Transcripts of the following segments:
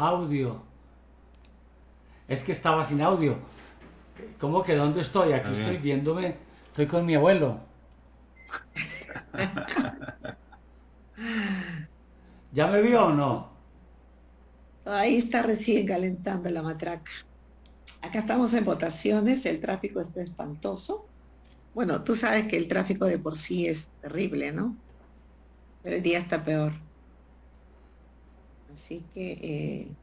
Audio. Es que estaba sin audio. ¿Cómo que dónde estoy? Aquí estoy viéndome. Estoy con mi abuelo. ¿Ya me vio o no? Ahí está recién calentando la matraca. Acá estamos en votaciones, el tráfico está espantoso. Bueno, tú sabes que el tráfico de por sí es terrible, ¿no? Pero el día está peor. Así que eh,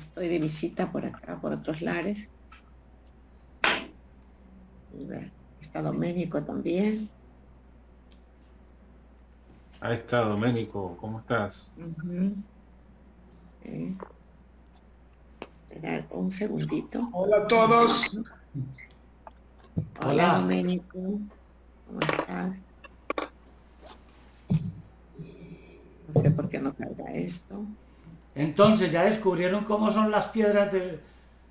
estoy de visita por acá, por otros lares. Está Doménico también. Ahí está Doménico, ¿cómo estás? un segundito. Hola a todos. Hola, Doménico. ¿Cómo estás? No sé por qué no carga esto. Entonces ya descubrieron cómo son las piedras de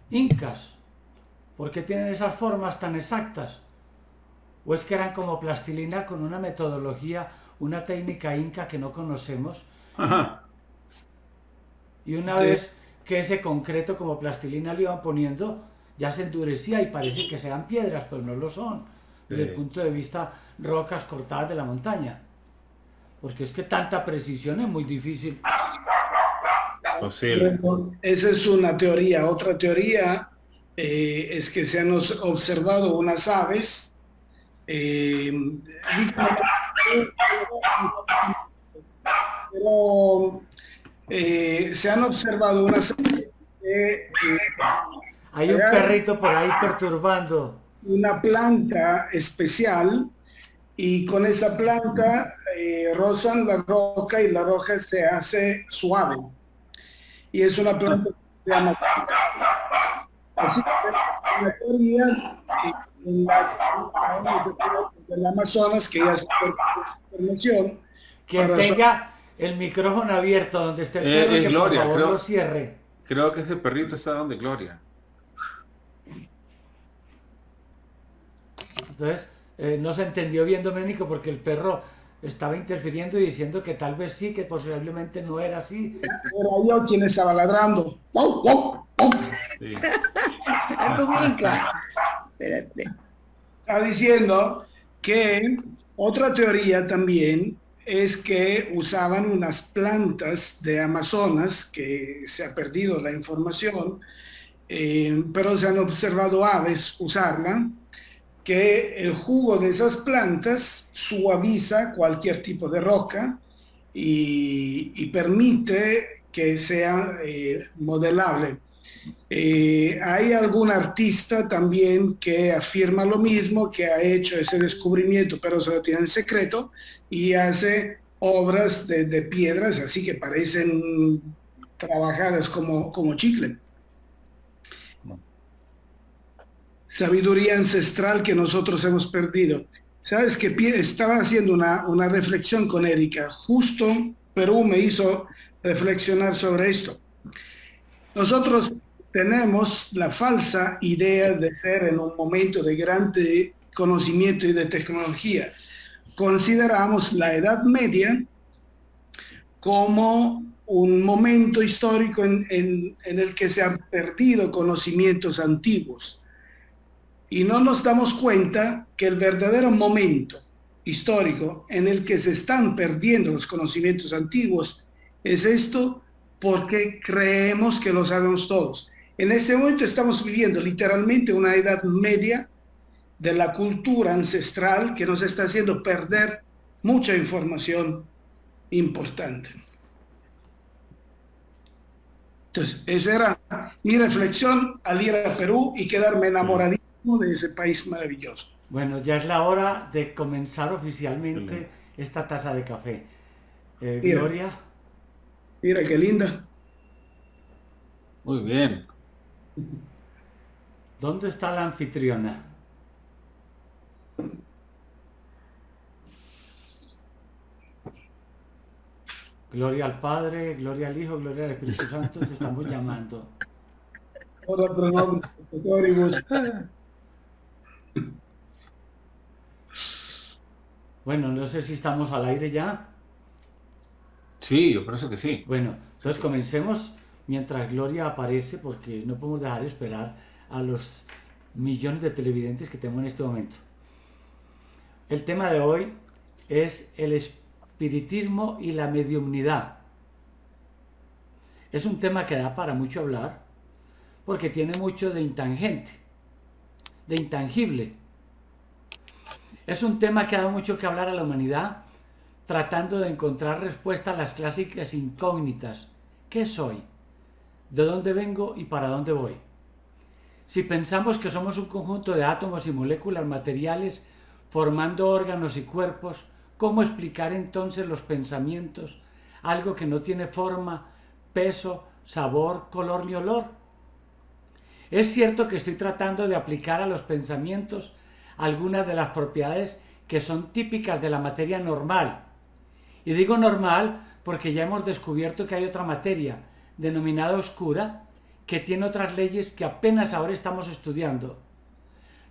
incas. ¿Por qué tienen esas formas tan exactas? ¿O es que eran como plastilina con una metodología, una técnica inca que no conocemos? Y una vez que ese concreto como plastilina le iban poniendo, ya se endurecía y parece que sean piedras, pero no lo son, desde el punto de vista rocas cortadas de la montaña. Porque es que tanta precisión es muy difícil. Posible. esa es una teoría. Otra teoría eh, es que se han observado unas aves eh, pero eh, se han observado unas hay un perrito por ahí perturbando una planta especial y con esa planta eh, rozan la roca y la roca se hace suave. Y es una planta que se llama... Así que la teoría en la, del Amazonas, que ya se información. Que tenga el micrófono abierto donde esté el eh, perro, eh, que Gloria, por favor creo, lo cierre. Creo que ese perrito está donde Gloria. Entonces, eh, no se entendió bien Doménico porque el perro estaba interfiriendo y diciendo que tal vez sí, que posiblemente no era así. Era yo quien estaba ladrando. ¡Wow, wow, Sí. Está diciendo que otra teoría también es que usaban unas plantas de Amazonas, que se ha perdido la información, eh, pero se han observado aves usarla, que el jugo de esas plantas suaviza cualquier tipo de roca y, permite que sea eh, modelable. Eh, hay algún artista también que afirma lo mismo, que ha hecho ese descubrimiento, pero se lo tiene en secreto y hace obras de, piedras así que parecen trabajadas como, como chicle. Sabiduría ancestral que nosotros hemos perdido. Sabes que estaba haciendo una, una reflexión con Erika, justo Perú me hizo reflexionar sobre esto. Nosotros tenemos la falsa idea de ser en un momento de gran conocimiento y de tecnología. Consideramos la Edad Media como un momento histórico en, en, en el que se han perdido conocimientos antiguos y no nos damos cuenta que el verdadero momento histórico en el que se están perdiendo los conocimientos antiguos es esto porque creemos que lo sabemos todos. En este momento estamos viviendo literalmente una edad media de la cultura ancestral que nos está haciendo perder mucha información importante. Entonces, esa era mi reflexión al ir a Perú y quedarme enamoradito de ese país maravilloso. Bueno, ya es la hora de comenzar oficialmente esta taza de café. Eh, Gloria. Mira qué linda. Muy bien. ¿Dónde está la anfitriona? Gloria al Padre, gloria al Hijo, gloria al Espíritu Santo, te estamos llamando. Bueno, no sé si estamos al aire ya. Sí, yo creo que sí. Bueno, entonces comencemos mientras Gloria aparece, porque no podemos dejar de esperar a los millones de televidentes que tenemos en este momento. El tema de hoy es el espiritismo y la mediumnidad. Es un tema que da para mucho hablar, porque tiene mucho de intangente, de intangible. Es un tema que ha dado mucho que hablar a la humanidad, tratando de encontrar respuesta a las clásicas incógnitas. ¿Qué soy? ¿De dónde vengo y para dónde voy? Si pensamos que somos un conjunto de átomos y moléculas materiales formando órganos y cuerpos, ¿cómo explicar entonces los pensamientos, algo que no tiene forma, peso, sabor, color ni olor? Es cierto que estoy tratando de aplicar a los pensamientos algunas de las propiedades que son típicas de la materia normal. Y digo normal porque ya hemos descubierto que hay otra materia, denominada oscura, que tiene otras leyes que apenas ahora estamos estudiando.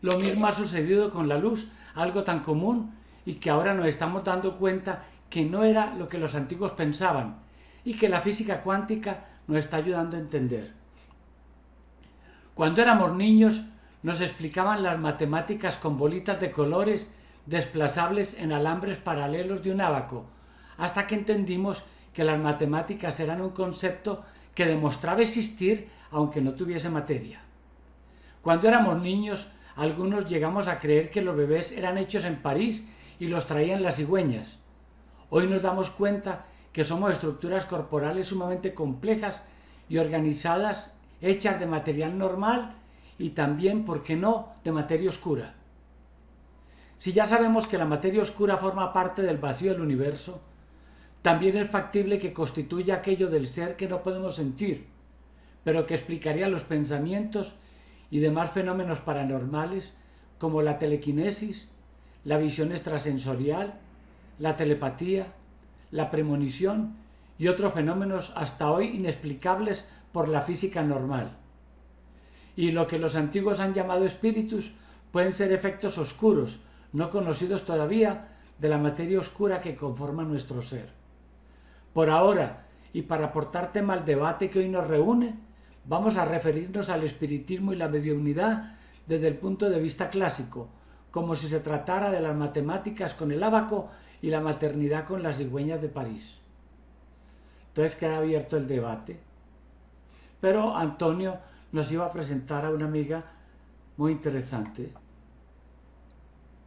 Lo mismo ha sucedido con la luz, algo tan común y que ahora nos estamos dando cuenta que no era lo que los antiguos pensaban y que la física cuántica nos está ayudando a entender. Cuando éramos niños nos explicaban las matemáticas con bolitas de colores desplazables en alambres paralelos de un ábaco, hasta que entendimos que las matemáticas eran un concepto que demostraba existir aunque no tuviese materia. Cuando éramos niños, algunos llegamos a creer que los bebés eran hechos en París y los traían las cigüeñas. Hoy nos damos cuenta que somos estructuras corporales sumamente complejas y organizadas, hechas de material normal y también, ¿por qué no?, de materia oscura. Si ya sabemos que la materia oscura forma parte del vacío del universo, también es factible que constituya aquello del ser que no podemos sentir, pero que explicaría los pensamientos y demás fenómenos paranormales como la telequinesis, la visión extrasensorial, la telepatía, la premonición y otros fenómenos hasta hoy inexplicables por la física normal. Y lo que los antiguos han llamado espíritus pueden ser efectos oscuros, no conocidos todavía, de la materia oscura que conforma nuestro ser. Por ahora, y para aportar tema al debate que hoy nos reúne, vamos a referirnos al espiritismo y la mediunidad desde el punto de vista clásico, como si se tratara de las matemáticas con el ábaco y la maternidad con las cigüeñas de París. Entonces queda abierto el debate. Pero Antonio nos iba a presentar a una amiga muy interesante.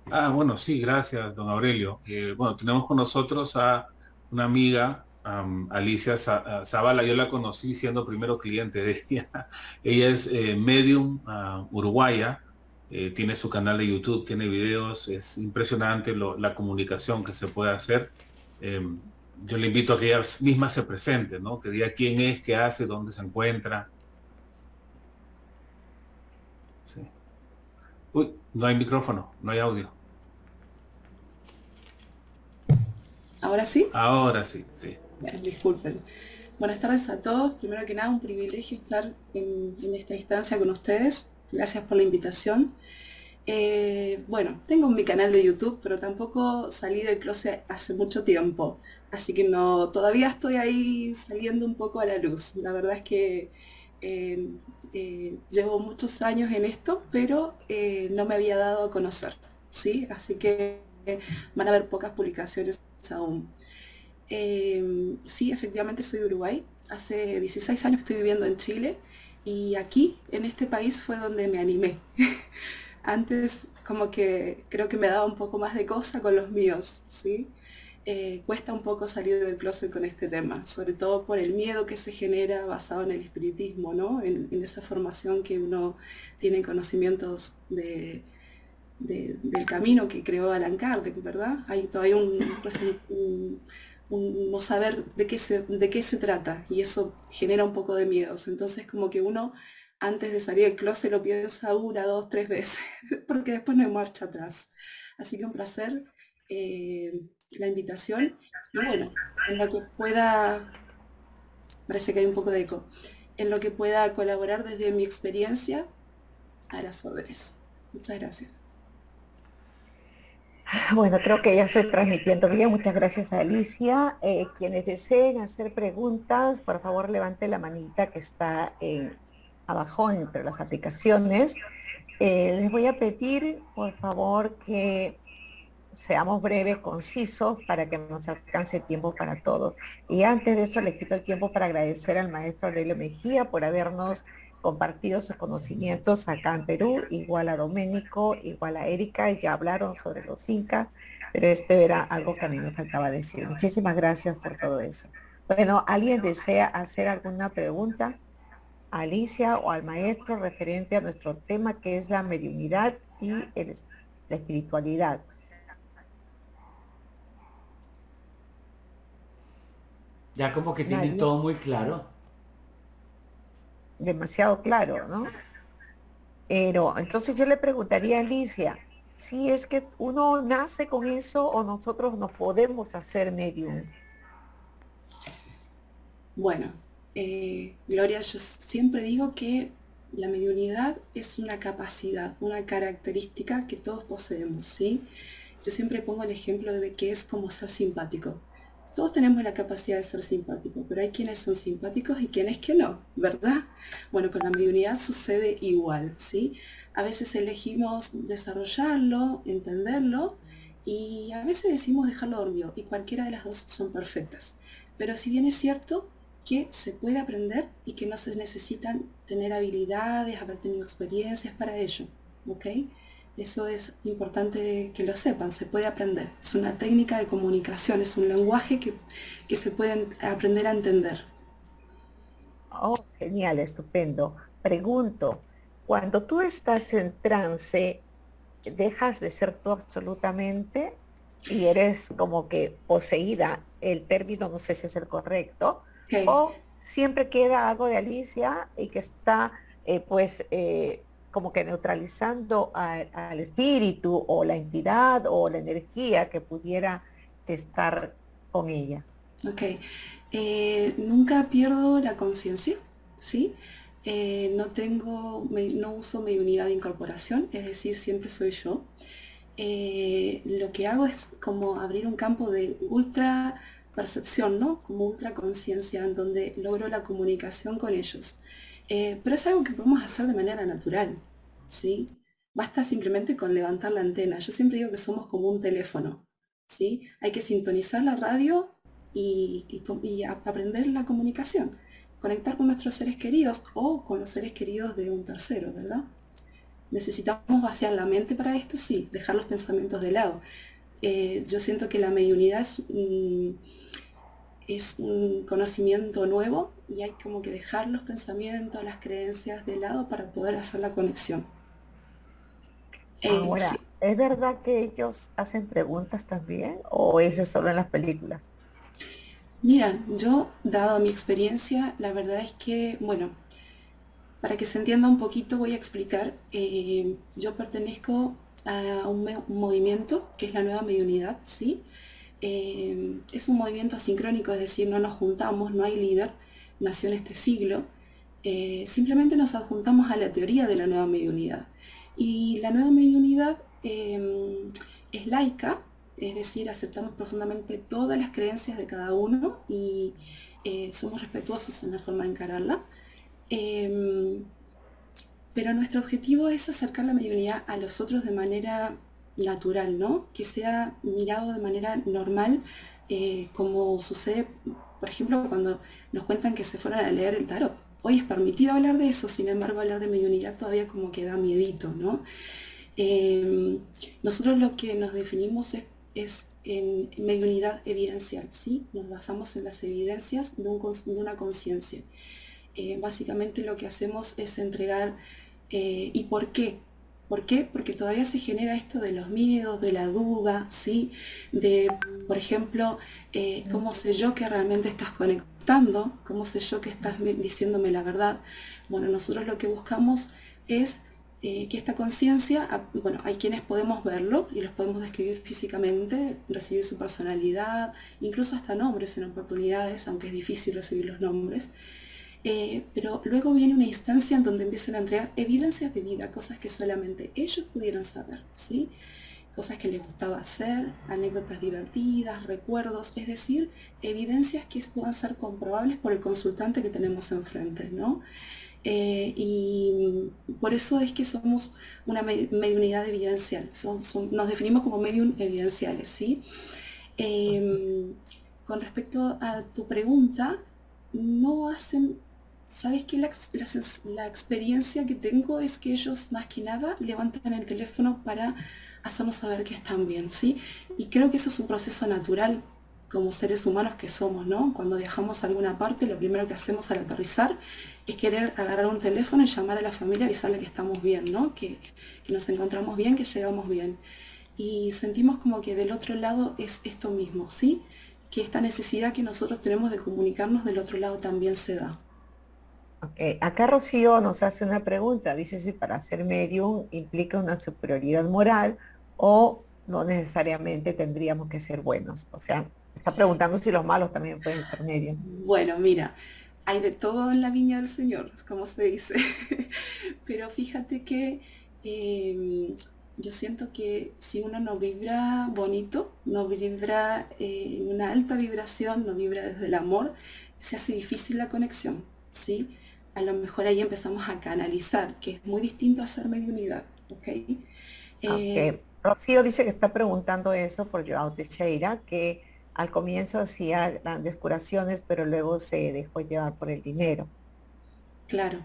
Ah, bueno, sí, gracias, don Aurelio. Eh, bueno, tenemos con nosotros a una amiga Alicia Zavala, yo la conocí siendo primero cliente de ella. ella es eh, medium ah, uruguaya, eh, tiene su canal de YouTube, tiene videos, es impresionante la comunicación que se puede hacer. Yo le invito a que ella misma se presente, ¿no? Que diga quién es, qué hace, dónde se encuentra. Uy, no hay micrófono, no hay audio. ¿Ahora sí? Ahora sí, sí disculpen. Buenas tardes a todos. Primero que nada, un privilegio estar en, esta instancia con ustedes. Gracias por la invitación. Eh, bueno, tengo mi canal de YouTube, pero tampoco salí del closet hace mucho tiempo. Así que no, todavía estoy ahí saliendo un poco a la luz. La verdad es que eh, eh, llevo muchos años en esto, pero no me había dado a conocer. ¿sí? Así que van a haber pocas publicaciones aún. Sí, efectivamente soy de Uruguay. Hace 16 años estoy viviendo en Chile y aquí, en este país, fue donde me animé. Antes como que creo que me daba un poco más de cosa con los míos, ¿sí? Eh, cuesta un poco salir del closet con este tema, sobre todo por el miedo que se genera basado en el espiritismo, ¿no? En, esa formación que uno tiene conocimientos de, del camino que creó Alan Kardec, ¿verdad? Hay todavía un no saber de qué, se, de qué se trata y eso genera un poco de miedos. Entonces como que uno antes de salir del closet lo piensa una, dos, tres veces, porque después no hay marcha atrás. Así que un placer eh, la invitación. Y bueno, en lo que pueda, parece que hay un poco de eco, en lo que pueda colaborar desde mi experiencia a las órdenes. Muchas gracias. Bueno, creo que ya estoy transmitiendo bien. Muchas gracias, Alicia. Eh, quienes deseen hacer preguntas, por favor, levante la manita que está abajo entre las aplicaciones. Eh, les voy a pedir, por favor, que seamos breves, concisos, para que nos alcance tiempo para todos. Y antes de eso, le quito el tiempo para agradecer al maestro Aurelio Mejía por habernos compartido sus conocimientos acá en Perú, igual a Doménico, igual a Erika, ya hablaron sobre los incas, pero este era algo que a mí me faltaba decir. Muchísimas gracias por todo eso. Bueno, ¿alguien desea hacer alguna pregunta a Alicia o al maestro referente a nuestro tema que es la mediunidad y la espiritualidad? Ya como que tienen todo muy claro demasiado claro, ¿no? Pero entonces yo le preguntaría a Alicia, si es que uno nace con eso o nosotros nos podemos hacer medium. Bueno, eh, Gloria, yo siempre digo que la mediunidad es una capacidad, una característica que todos poseemos, ¿sí? Yo siempre pongo el ejemplo de que es como ser simpático. Todos tenemos la capacidad de ser simpáticos, pero hay quienes son simpáticos y quienes que no, ¿verdad? Bueno, con la mediunidad sucede igual, ¿sí? A veces elegimos desarrollarlo, entenderlo, y a veces decimos dejarlo dormido, y cualquiera de las dos son perfectas. Pero si bien es cierto que se puede aprender y que no se necesitan tener habilidades, haber tenido experiencias para ello, ¿ok? Eso es importante que lo sepan, se puede aprender. Es una técnica de comunicación, es un lenguaje que, se puede aprender a entender. Oh, genial, estupendo. Pregunto, cuando tú estás en trance, ¿dejas de ser tú absolutamente y eres como que poseída? El término no sé si es el correcto. O siempre queda algo de Alicia y que está eh, pues eh, como que neutralizando al espíritu o la entidad o la energía que pudiera estar con ella. Ok, eh, nunca pierdo la conciencia, ¿sí? Eh, no tengo, no uso mi unidad de incorporación, es decir, siempre soy yo. Eh, lo que hago es como abrir un campo de ultra percepción, ¿no? Como ultra conciencia, en donde logro la comunicación con ellos. Eh, pero es algo que podemos hacer de manera natural, ¿sí? Basta simplemente con levantar la antena. Yo siempre digo que somos como un teléfono, ¿sí? Hay que sintonizar la radio y, aprender la comunicación. Conectar con nuestros seres queridos o con los seres queridos de un tercero, ¿verdad? Necesitamos vaciar la mente para esto, sí, dejar los pensamientos de lado. Eh, yo siento que la mediunidad es es un conocimiento nuevo y hay como que dejar los pensamientos, las creencias de lado para poder hacer la conexión. Eh, Ahora, ¿es verdad que ellos hacen preguntas también o eso solo en las películas? Mira, yo, dado mi experiencia, la verdad es que, bueno, para que se entienda un poquito voy a explicar, eh, yo pertenezco a un, movimiento que es la nueva mediunidad, ¿sí? Eh, es un movimiento asincrónico, es decir, no nos juntamos, no hay líder, nació en este siglo, eh, simplemente nos adjuntamos a la teoría de la nueva mediunidad. Y la nueva mediunidad em, es laica, es decir, aceptamos profundamente todas las creencias de cada uno y eh, somos respetuosos en la forma de encararla. Pero nuestro objetivo es acercar la mediunidad a los otros de manera natural, ¿no? Que sea mirado de manera normal, eh, como sucede, por ejemplo, cuando nos cuentan que se fueron a leer el tarot. Hoy es permitido hablar de eso, sin embargo, hablar de mediunidad todavía como que da miedito, ¿no? Em, nosotros lo que nos definimos es, en mediunidad evidencial, ¿sí? Nos basamos en las evidencias de, una conciencia. Eh, básicamente lo que hacemos es entregar, eh, ¿y por qué? ¿Por qué? Porque todavía se genera esto de los miedos, de la duda, ¿sí? De, por ejemplo, eh, ¿cómo sé yo que realmente estás conectando? ¿Cómo sé yo que estás diciéndome la verdad? Bueno, nosotros lo que buscamos es eh, que esta conciencia, ah, bueno, hay quienes podemos verlo y los podemos describir físicamente, recibir su personalidad, incluso hasta nombres en oportunidades, aunque es difícil recibir los nombres. Eh, pero luego viene una instancia en donde empiezan a entregar evidencias de vida, cosas que solamente ellos pudieran saber, ¿sí? cosas que les gustaba hacer, anécdotas divertidas, recuerdos, es decir, evidencias que puedan ser comprobables por el consultante que tenemos enfrente, ¿no? Eh, y por eso es que somos una mediunidad evidencial, nos definimos como medium evidenciales, ¿sí? Em, con respecto a tu pregunta, no hacen, ¿sabes qué? La, experiencia que tengo es que ellos más que nada levantan el teléfono para hacernos saber que están bien, ¿sí? Y creo que eso es un proceso natural como seres humanos que somos, ¿no? Cuando viajamos a alguna parte, lo primero que hacemos al aterrizar es querer agarrar un teléfono y llamar a la familia avisarle que estamos bien, ¿no? Que, que nos encontramos bien, que llegamos bien. Y sentimos como que del otro lado es esto mismo, ¿sí? Que esta necesidad que nosotros tenemos de comunicarnos del otro lado también se da. Acá Rocío nos hace una pregunta, dice si para ser medium implica una superioridad moral o no necesariamente tendríamos que ser buenos. O sea, está preguntando si los malos también pueden ser medium. Bueno, mira, hay de todo en la viña del Señor, como se dice. Pero fíjate que em, yo siento que si uno no vibra bonito, no vibra eh, en una alta vibración, no vibra desde el amor, se hace difícil la conexión, ¿sí? A lo mejor ahí empezamos a canalizar, que es muy distinto a hacer mediunidad, ¿ok? Eh, Rocío dice que está preguntando eso por Joao Teixeira, que al comienzo hacía grandes curaciones, pero luego se dejó llevar por el dinero. Claro.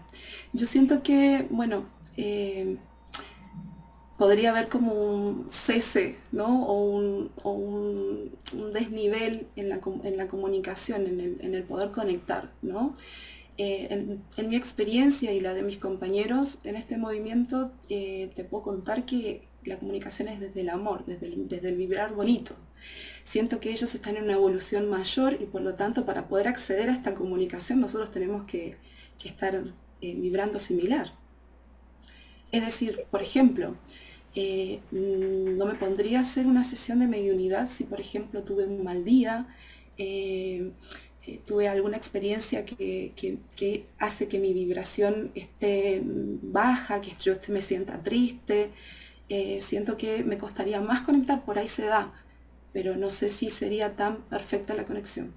Yo siento que, bueno, eh, podría haber como un cese, ¿no? O un, desnivel en la, comunicación, en el, poder conectar, ¿no? Eh, en, mi experiencia y la de mis compañeros en este movimiento, eh, te puedo contar que la comunicación es desde el amor, desde el, vibrar bonito. Siento que ellos están en una evolución mayor y por lo tanto para poder acceder a esta comunicación nosotros tenemos que, estar eh, vibrando similar. Es decir, por ejemplo, mm, no me pondría a hacer una sesión de mediunidad si, por ejemplo, tuve un mal día, eh, tuve alguna experiencia que, hace que mi vibración esté baja, que yo me sienta triste. siento que me costaría más conectar, por ahí se da, pero no sé si sería tan perfecta la conexión.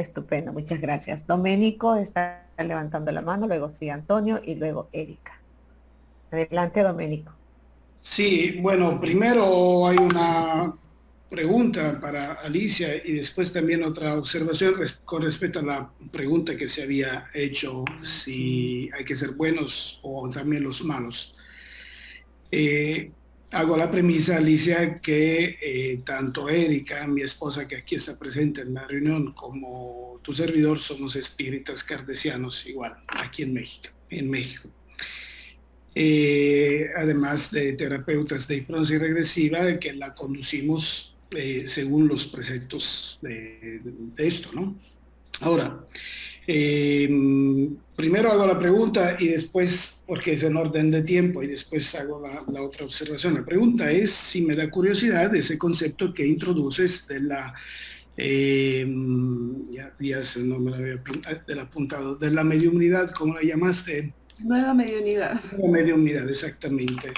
Estupendo, muchas gracias. Doménico está levantando la mano, luego sigue Antonio y luego Erika. Adelante, Doménico. Sí, bueno, primero hay una pregunta para Alicia y después también otra observación con respecto a la pregunta que se había hecho, si hay que ser buenos o también los malos. Eh, hago la premisa, Alicia, que eh, tanto Erika, mi esposa que aquí está presente en la reunión, como tu servidor somos espíritas cardesianos igual, aquí en México. En México. Eh, además de terapeutas de hipnosis regresiva, que la conducimos eh, según los preceptos de, esto, ¿no? Ahora, em, primero hago la pregunta y después, porque es en orden de tiempo, y después hago la, otra observación. La pregunta es si me da curiosidad ese concepto que introduces de la em, ya, ya no me lo había apuntado, de la mediunidad, como la llamaste, Nueva mediunidad. Nueva mediunidad, exactamente.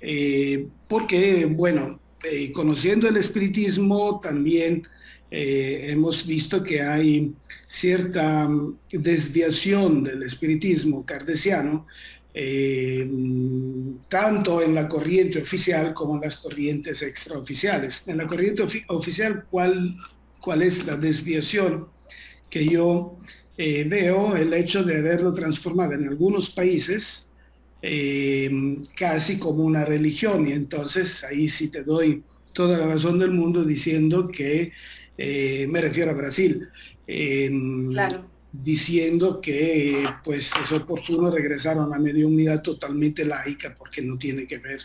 Eh, porque, bueno, eh, conociendo el espiritismo también eh, hemos visto que hay cierta mm, desviación del espiritismo cardesiano, tanto en la corriente oficial como en las corrientes extraoficiales. En la corriente oficial, ¿cuál, ¿cuál es la desviación que yo eh, veo el hecho de haberlo transformado en algunos países eh, casi como una religión y entonces ahí sí te doy toda la razón del mundo diciendo que eh, me refiero a Brasil. diciendo que pues es oportuno regresar a una mediunidad totalmente laica porque no tiene que ver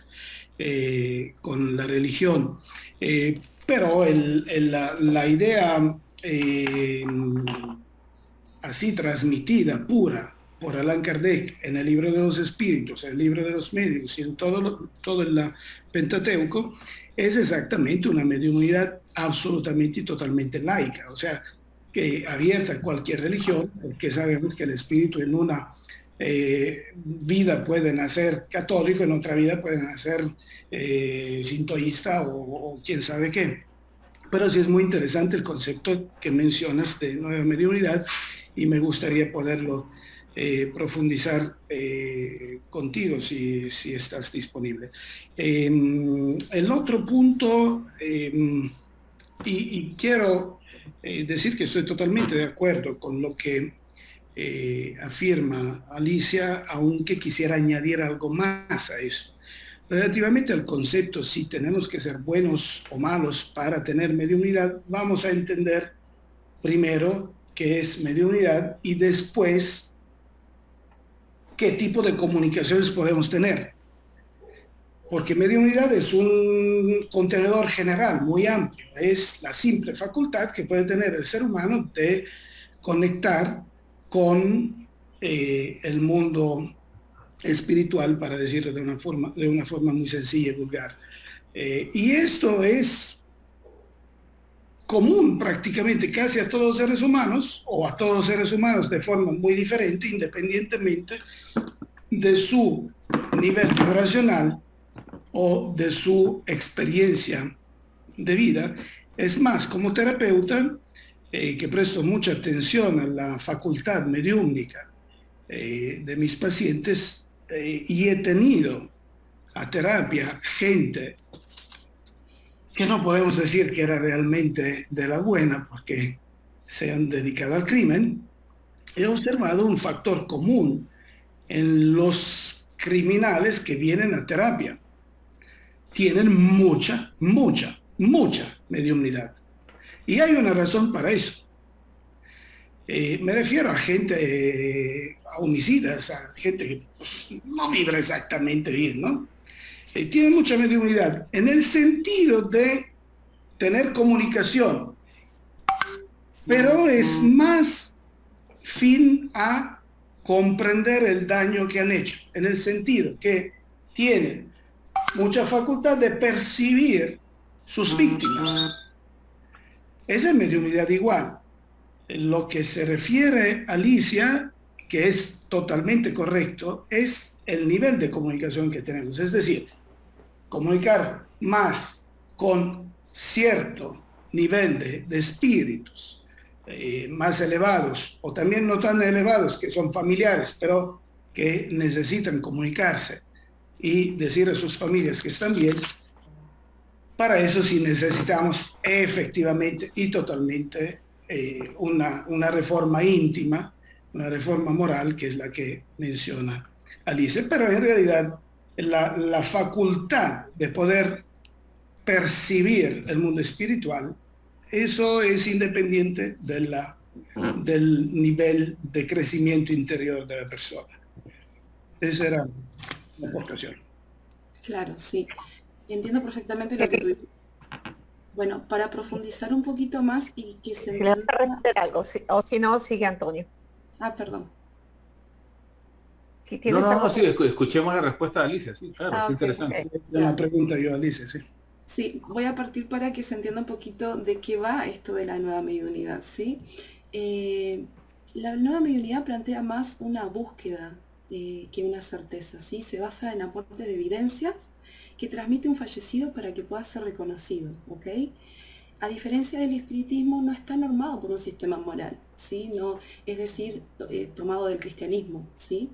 con la religión. pero la, la, idea así transmitida, pura, por Allan Kardec en el libro de los espíritus, en el libro de los medios y en todo, todo el Pentateuco, es exactamente una mediunidad absolutamente y totalmente laica, o sea, que abierta a cualquier religión, porque sabemos que el espíritu en una eh, vida puede nacer católico, en otra vida puede nacer eh, sintoísta o, quién sabe qué. Pero sí es muy interesante el concepto que mencionas de nueva mediunidad y me gustaría poderlo eh, profundizar contigo si, estás disponible. Em, el otro punto, em, y, quiero decir que estoy totalmente de acuerdo con lo que eh, afirma Alicia, aunque quisiera añadir algo más a eso. Relativamente al concepto si tenemos que ser buenos o malos para tener mediunidad, vamos a entender primero qué es mediunidad y después qué tipo de comunicaciones podemos tener. Porque mediunidad es un contenedor general muy amplio, es la simple facultad que puede tener el ser humano de conectar con eh, el mundo espiritual, para decirlo de una forma, de una forma muy sencilla y vulgar. Eh, y esto es común prácticamente casi a todos los seres humanos, o a todos los seres humanos de forma muy diferente, independientemente de su nivel vibracional o de su experiencia de vida. Es más, como terapeuta, eh, que presto mucha atención a la facultad mediúmnica eh, de mis pacientes eh, y he tenido a terapia gente que no podemos decir que era realmente de la buena porque se han dedicado al crimen, he observado un factor común en los criminales que vienen a terapia. Tienen mucha, mucha, mucha mediumnidad. Y hay una razón para eso. Eh, me refiero a gente, eh, a homicidas, a gente que pues, no vibra exactamente bien, ¿no? Tiene mucha mediunidad en el sentido de tener comunicación, pero es más fin a comprender el daño que han hecho, en el sentido que tienen mucha facultad de percibir sus víctimas esa es mediunidad igual. Lo que se refiere a Alicia, que es totalmente correcto, es el nivel de comunicación que tenemos. Es decir, comunicar más con cierto nivel de, espíritus eh, más elevados o también no tan elevados, que son familiares, pero que necesitan comunicarse y decir a sus familias que están bien, para eso sí necesitamos efectivamente y totalmente eh, una, una, reforma íntima, una reforma moral, que es la que menciona Alice, pero en realidad la, la facultad de poder percibir el mundo espiritual, eso es independiente de la, del nivel de crecimiento interior de la persona. Esa era la aportación. Claro, sí. Entiendo perfectamente lo que tú dices. Bueno, para profundizar un poquito más y que se entienda... algo, o si no, sigue Antonio. Ah, perdón. Si no, no, no, sí, escuchemos la respuesta de Alicia, sí, claro, ah, es interesante. Una pregunta yo, Alicia, sí. Sí, voy a partir para que se entienda un poquito de qué va esto de la nueva mediunidad, ¿sí? Eh, la nueva mediunidad plantea más una búsqueda eh, que una certeza, ¿sí? Se basa en aportes de evidencias que transmite un fallecido para que pueda ser reconocido, ¿ok? A diferencia del espiritismo, no está normado por un sistema moral, ¿sí? No, es decir, eh, tomado del cristianismo, ¿sí?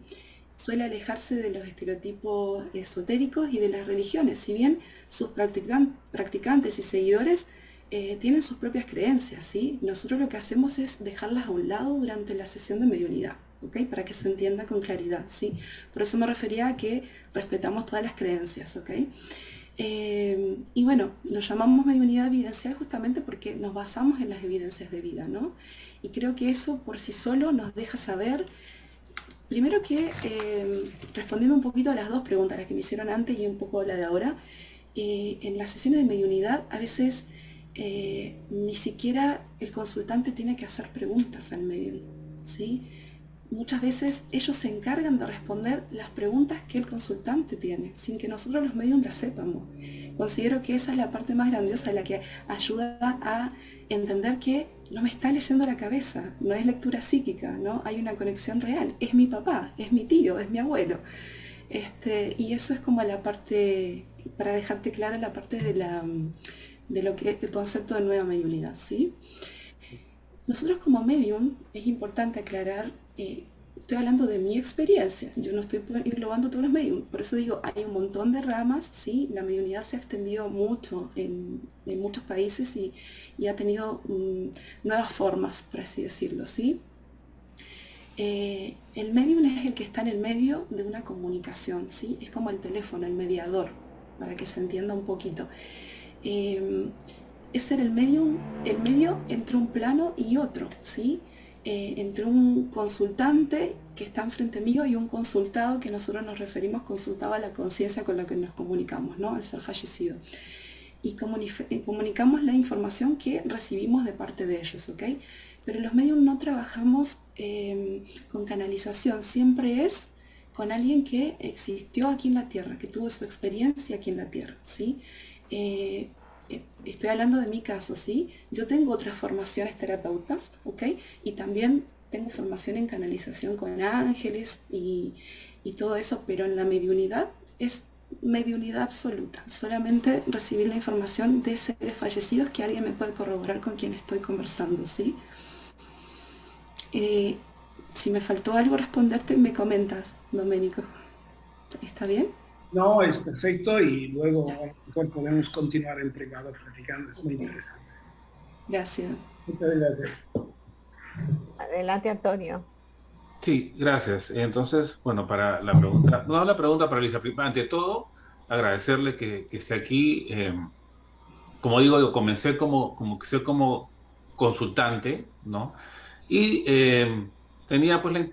Suele alejarse de los estereotipos esotéricos y de las religiones, si bien sus practicantes y seguidores eh, tienen sus propias creencias, ¿sí? Nosotros lo que hacemos es dejarlas a un lado durante la sesión de mediunidad. Para que se entienda con claridad, ¿sí? Por eso me refería a que respetamos todas las creencias, ¿ok? Eh, y bueno, lo llamamos mediunidad evidencial justamente porque nos basamos en las evidencias de vida, ¿no? Y creo que eso por sí solo nos deja saber, primero que, eh, respondiendo un poquito a las dos preguntas, las que me hicieron antes y un poco la de ahora, eh, en las sesiones de mediunidad a veces ni siquiera el consultante tiene que hacer preguntas al medium, ¿sí? muchas veces ellos se encargan de responder las preguntas que el consultante tiene, sin que nosotros los medios las sepamos. Considero que esa es la parte más grandiosa, la que ayuda a entender que no me está leyendo la cabeza, no es lectura psíquica, ¿no? Hay una conexión real, es mi papá, es mi tío, es mi abuelo. Este, y eso es como la parte, para dejarte clara la parte de, la, de lo que es el concepto de nueva mediunidad, ¿sí? Nosotros como medium es importante aclarar eh, estoy hablando de mi experiencia, yo no estoy englobando todos los medios, por eso digo, hay un montón de ramas, ¿sí? la mediunidad se ha extendido mucho en, muchos países y, ha tenido mm, nuevas formas, por así decirlo. ¿sí? Eh, el medium es el que está en el medio de una comunicación, ¿sí? es como el teléfono, el mediador, para que se entienda un poquito. Eh, es ser el medio, el medio entre un plano y otro, ¿sí? Eh, entre un consultante que está enfrente mío y un consultado que nosotros nos referimos consultado a la conciencia con la que nos comunicamos, ¿no? Al ser fallecido. Y eh, comunicamos la información que recibimos de parte de ellos, ¿ok? Pero los medios no trabajamos em, con canalización, siempre es con alguien que existió aquí en la Tierra, que tuvo su experiencia aquí en la Tierra, ¿sí? Eh, estoy hablando de mi caso, ¿sí? Yo tengo otras formaciones terapeutas, ¿ok? Y también tengo formación en canalización con ángeles y, todo eso, pero en la mediunidad es mediunidad absoluta. Solamente recibir la información de seres fallecidos que alguien me puede corroborar con quien estoy conversando, ¿sí? Eh, si me faltó algo responderte, me comentas, Doménico. ¿Está bien? No, es perfecto y luego a lo mejor podemos continuar en privado platicando. Es muy interesante. Gracias. Muchas gracias. Adelante, Antonio. Sí, gracias. Entonces, bueno, para la pregunta, no la pregunta para Lisa, ante todo, agradecerle que, esté aquí. Eh, como digo, yo comencé como, como, como consultante, ¿no? Y eh, tenía pues la,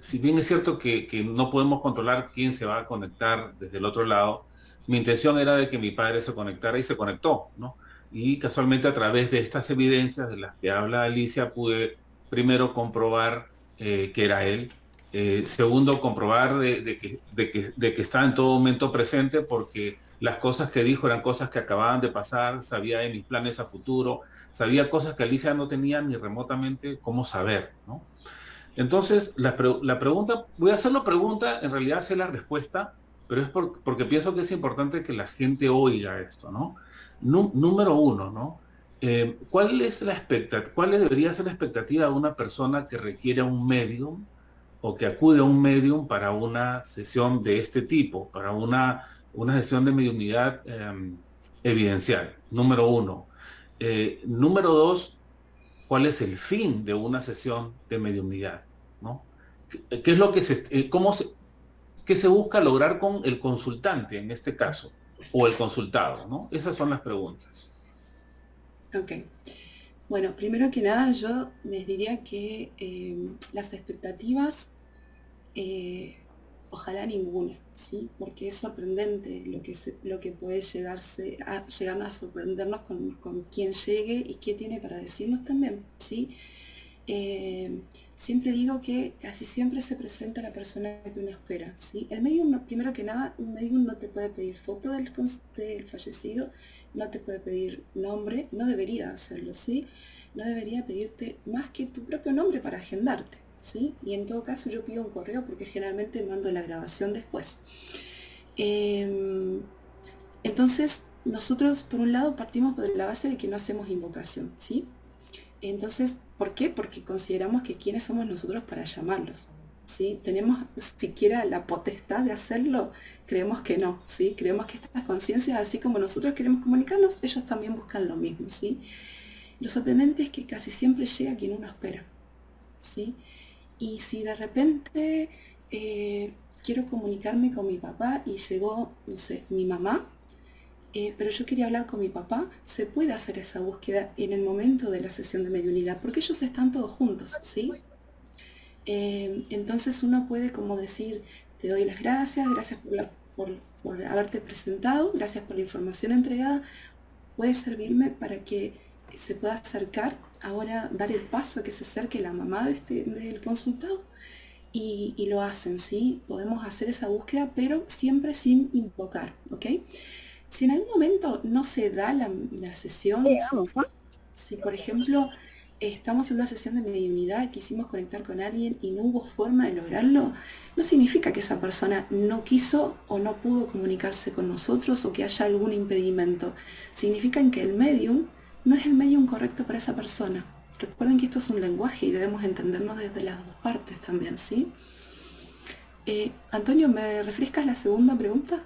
si bien es cierto que, no podemos controlar quién se va a conectar desde el otro lado, mi intención era de que mi padre se conectara y se conectó, ¿no? Y casualmente a través de estas evidencias de las que habla Alicia pude primero comprobar eh, que era él, eh, segundo comprobar de, que, está en todo momento presente porque las cosas que dijo eran cosas que acababan de pasar, sabía de mis planes a futuro, sabía cosas que Alicia no tenía ni remotamente cómo saber, ¿no? Entonces, la, pregunta, voy a hacer la pregunta, en realidad sé la respuesta, pero es porque pienso que es importante que la gente oiga esto, ¿no? número uno, ¿no? Eh, ¿Cuál es la expectativa, cuál debería ser la expectativa de una persona que requiere un medium o que acude a un medium para una sesión de este tipo, para una, una sesión de mediunidad em, evidencial? Número uno. Eh, número dos, ¿cuál es el fin de una sesión de mediunidad? ¿Qué, es lo que se, eh, cómo se, qué se busca lograr con el consultante en este caso? O el consultado, ¿no? Esas son las preguntas. Ok. Bueno, primero que nada yo les diría que eh, las expectativas, eh, ojalá ninguna, ¿sí? Porque es sorprendente lo que, lo que puede llegarse a, llegar a sorprendernos con, con quien llegue y qué tiene para decirnos también, ¿sí? Siempre digo que casi siempre se presenta la persona que uno espera. ¿sí? El medium, primero que nada, un medium no te puede pedir foto del, fallecido, no te puede pedir nombre, no debería hacerlo, ¿sí? No debería pedirte más que tu propio nombre para agendarte, ¿sí? Y en todo caso yo pido un correo porque generalmente mando la grabación después. Em, entonces, nosotros por un lado partimos de la base de que no hacemos invocación, ¿sí? Entonces, ¿por qué? Porque consideramos que quiénes somos nosotros para llamarlos. ¿sí? ¿Tenemos siquiera la potestad de hacerlo? Creemos que no, ¿sí? Creemos que estas conciencias, así como nosotros queremos comunicarnos, ellos también buscan lo mismo, ¿sí? Lo sorprendente es que casi siempre llega quien uno espera, ¿sí? Y si de repente eh, quiero comunicarme con mi papá y llegó, no sé, mi mamá, eh, pero yo quería hablar con mi papá, se puede hacer esa búsqueda en el momento de la sesión de mediunidad, porque ellos están todos juntos, ¿sí? Eh, entonces uno puede como decir, te doy las gracias, gracias por, haberte presentado, gracias por la información entregada, puede servirme para que se pueda acercar, ahora dar el paso que se acerque la mamá de este, del consultado y, y, lo hacen, ¿sí? Podemos hacer esa búsqueda, pero siempre sin invocar, ¿ok? Si en algún momento no se da la, sesión, Si por ejemplo estamos en una sesión de mediunidad, quisimos conectar con alguien y no hubo forma de lograrlo, no significa que esa persona no quiso o no pudo comunicarse con nosotros o que haya algún impedimento. Significa que el medium no es el medium correcto para esa persona. Recuerden que esto es un lenguaje y debemos entendernos desde las dos partes también, ¿sí? Eh, Antonio, ¿me refrescas la segunda pregunta?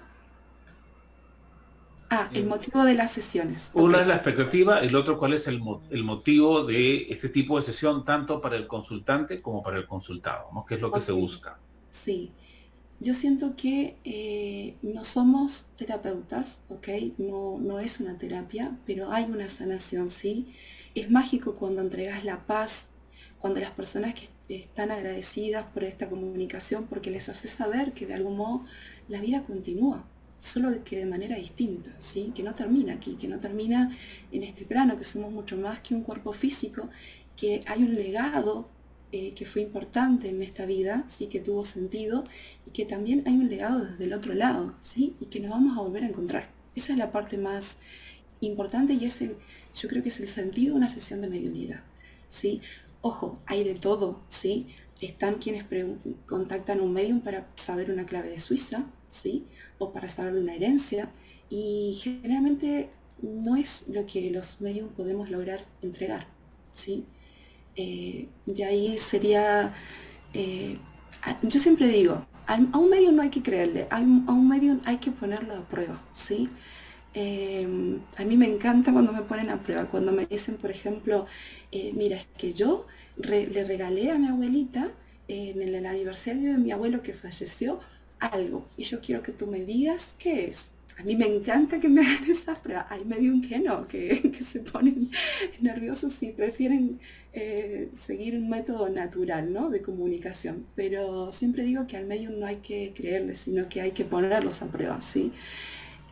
Ah, el motivo de las sesiones. Una es la expectativa, el otro cuál es el, motivo de este tipo de sesión, tanto para el consultante como para el consultado, ¿no? ¿Qué es lo que se busca? Sí, yo siento que eh, no somos terapeutas, ¿ok? No, no es una terapia, pero hay una sanación, ¿sí? Es mágico cuando entregas la paz, cuando las personas que están agradecidas por esta comunicación, porque les hace saber que de algún modo la vida continúa solo que de manera distinta, ¿sí? que no termina aquí, que no termina en este plano, que somos mucho más que un cuerpo físico, que hay un legado eh, que fue importante en esta vida, ¿sí? que tuvo sentido, y que también hay un legado desde el otro lado, ¿sí? y que nos vamos a volver a encontrar. Esa es la parte más importante y es el, yo creo que es el sentido de una sesión de mediunidad. ¿sí? Ojo, hay de todo, ¿sí? Están quienes contactan un medium para saber una clave de Suiza, ¿sí? o para de una herencia y generalmente no es lo que los medios podemos lograr entregar. ¿sí? Eh, y ahí sería, eh, yo siempre digo, a, un medio no hay que creerle, a, un medio hay que ponerlo a prueba. ¿sí? Eh, a mí me encanta cuando me ponen a prueba, cuando me dicen, por ejemplo, mira, es que yo le regalé a mi abuelita en el aniversario de mi abuelo que falleció algo y yo quiero que tú me digas qué es. A mí me encanta que me hagan esas pruebas. Hay medium que no, que, se ponen nerviosos y prefieren eh, seguir un método natural ¿no? de comunicación. Pero siempre digo que al medium no hay que creerle, sino que hay que ponerlos a prueba. ¿sí?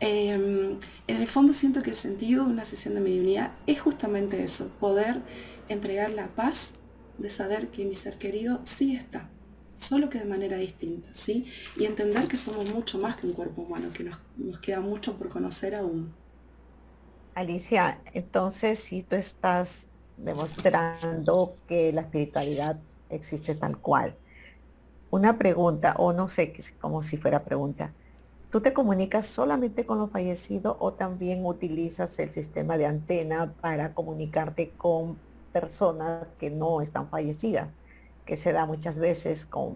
Em, en el fondo siento que el sentido de una sesión de mediunidad es justamente eso, poder entregar la paz de saber que mi ser querido sí está, solo que de manera distinta, ¿sí? Y entender que somos mucho más que un cuerpo humano, que nos, queda mucho por conocer aún. Alicia, entonces si tú estás demostrando que la espiritualidad existe tal cual, una pregunta, o no sé, como si fuera pregunta, ¿tú te comunicas solamente con los fallecidos o también utilizas el sistema de antena para comunicarte con personas que no están fallecidas? Que se da muchas veces con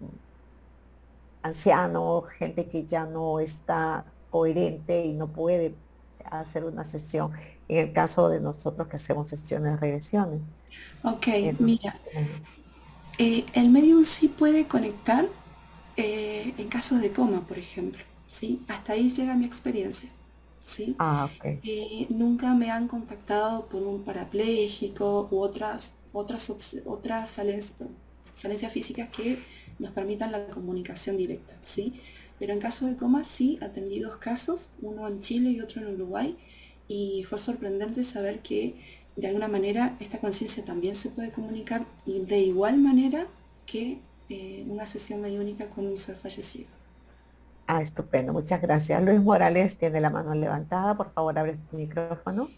ancianos, gente que ya no está coherente y no puede hacer una sesión. En el caso de nosotros que hacemos sesiones de regresiones. Ok, mira, eh, el medium sí puede conectar eh, en caso de coma, por ejemplo. ¿sí? Hasta ahí llega mi experiencia. ¿sí? Ah, eh, nunca me han contactado por un parapléjico u otras, otras, otras falencias, falencias físicas que nos permitan la comunicación directa, ¿sí? Pero en caso de coma sí atendí dos casos, uno en Chile y otro en Uruguay, y fue sorprendente saber que de alguna manera esta conciencia también se puede comunicar y de igual manera que eh, una sesión mediúnica con un ser fallecido. Ah, estupendo, muchas gracias. Luis Morales tiene la mano levantada, por favor abre tu micrófono.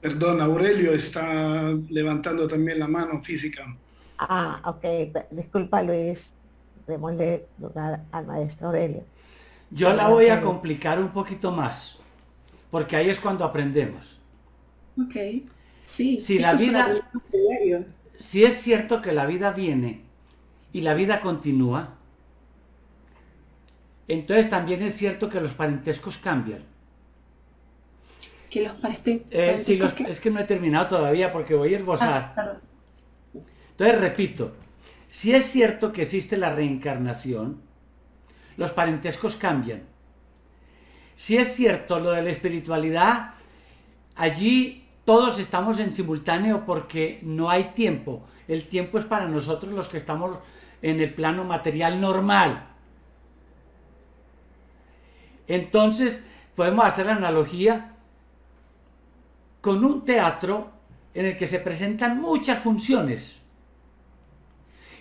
Perdón, Aurelio está levantando también la mano física. Ah, ok. Disculpa, Luis. Démosle lugar al maestro Aurelio. Yo la voy a complicar un poquito más, porque ahí es cuando aprendemos. Ok. Sí. Si la vida, si es cierto que la vida viene y la vida continúa, entonces también es cierto que los parentescos cambian. Que los parentescos. Eh, es que no he terminado todavía porque voy a esbozar. Ah, entonces, repito, si es cierto que existe la reencarnación, los parentescos cambian. Si es cierto lo de la espiritualidad, allí todos estamos en simultáneo porque no hay tiempo. El tiempo es para nosotros los que estamos en el plano material normal. Entonces, podemos hacer la analogía con un teatro en el que se presentan muchas funciones.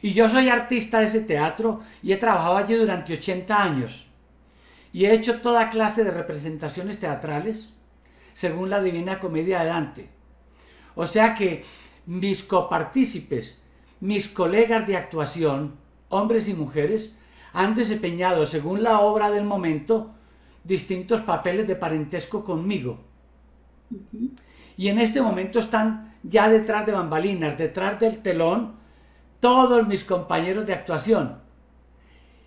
Y yo soy artista de ese teatro y he trabajado allí durante 80 años. Y he hecho toda clase de representaciones teatrales según la Divina Comedia de Dante. O sea que mis copartícipes, mis colegas de actuación, hombres y mujeres, han desempeñado, según la obra del momento, distintos papeles de parentesco conmigo. Y en este momento están ya detrás de bambalinas, detrás del telón, todos mis compañeros de actuación.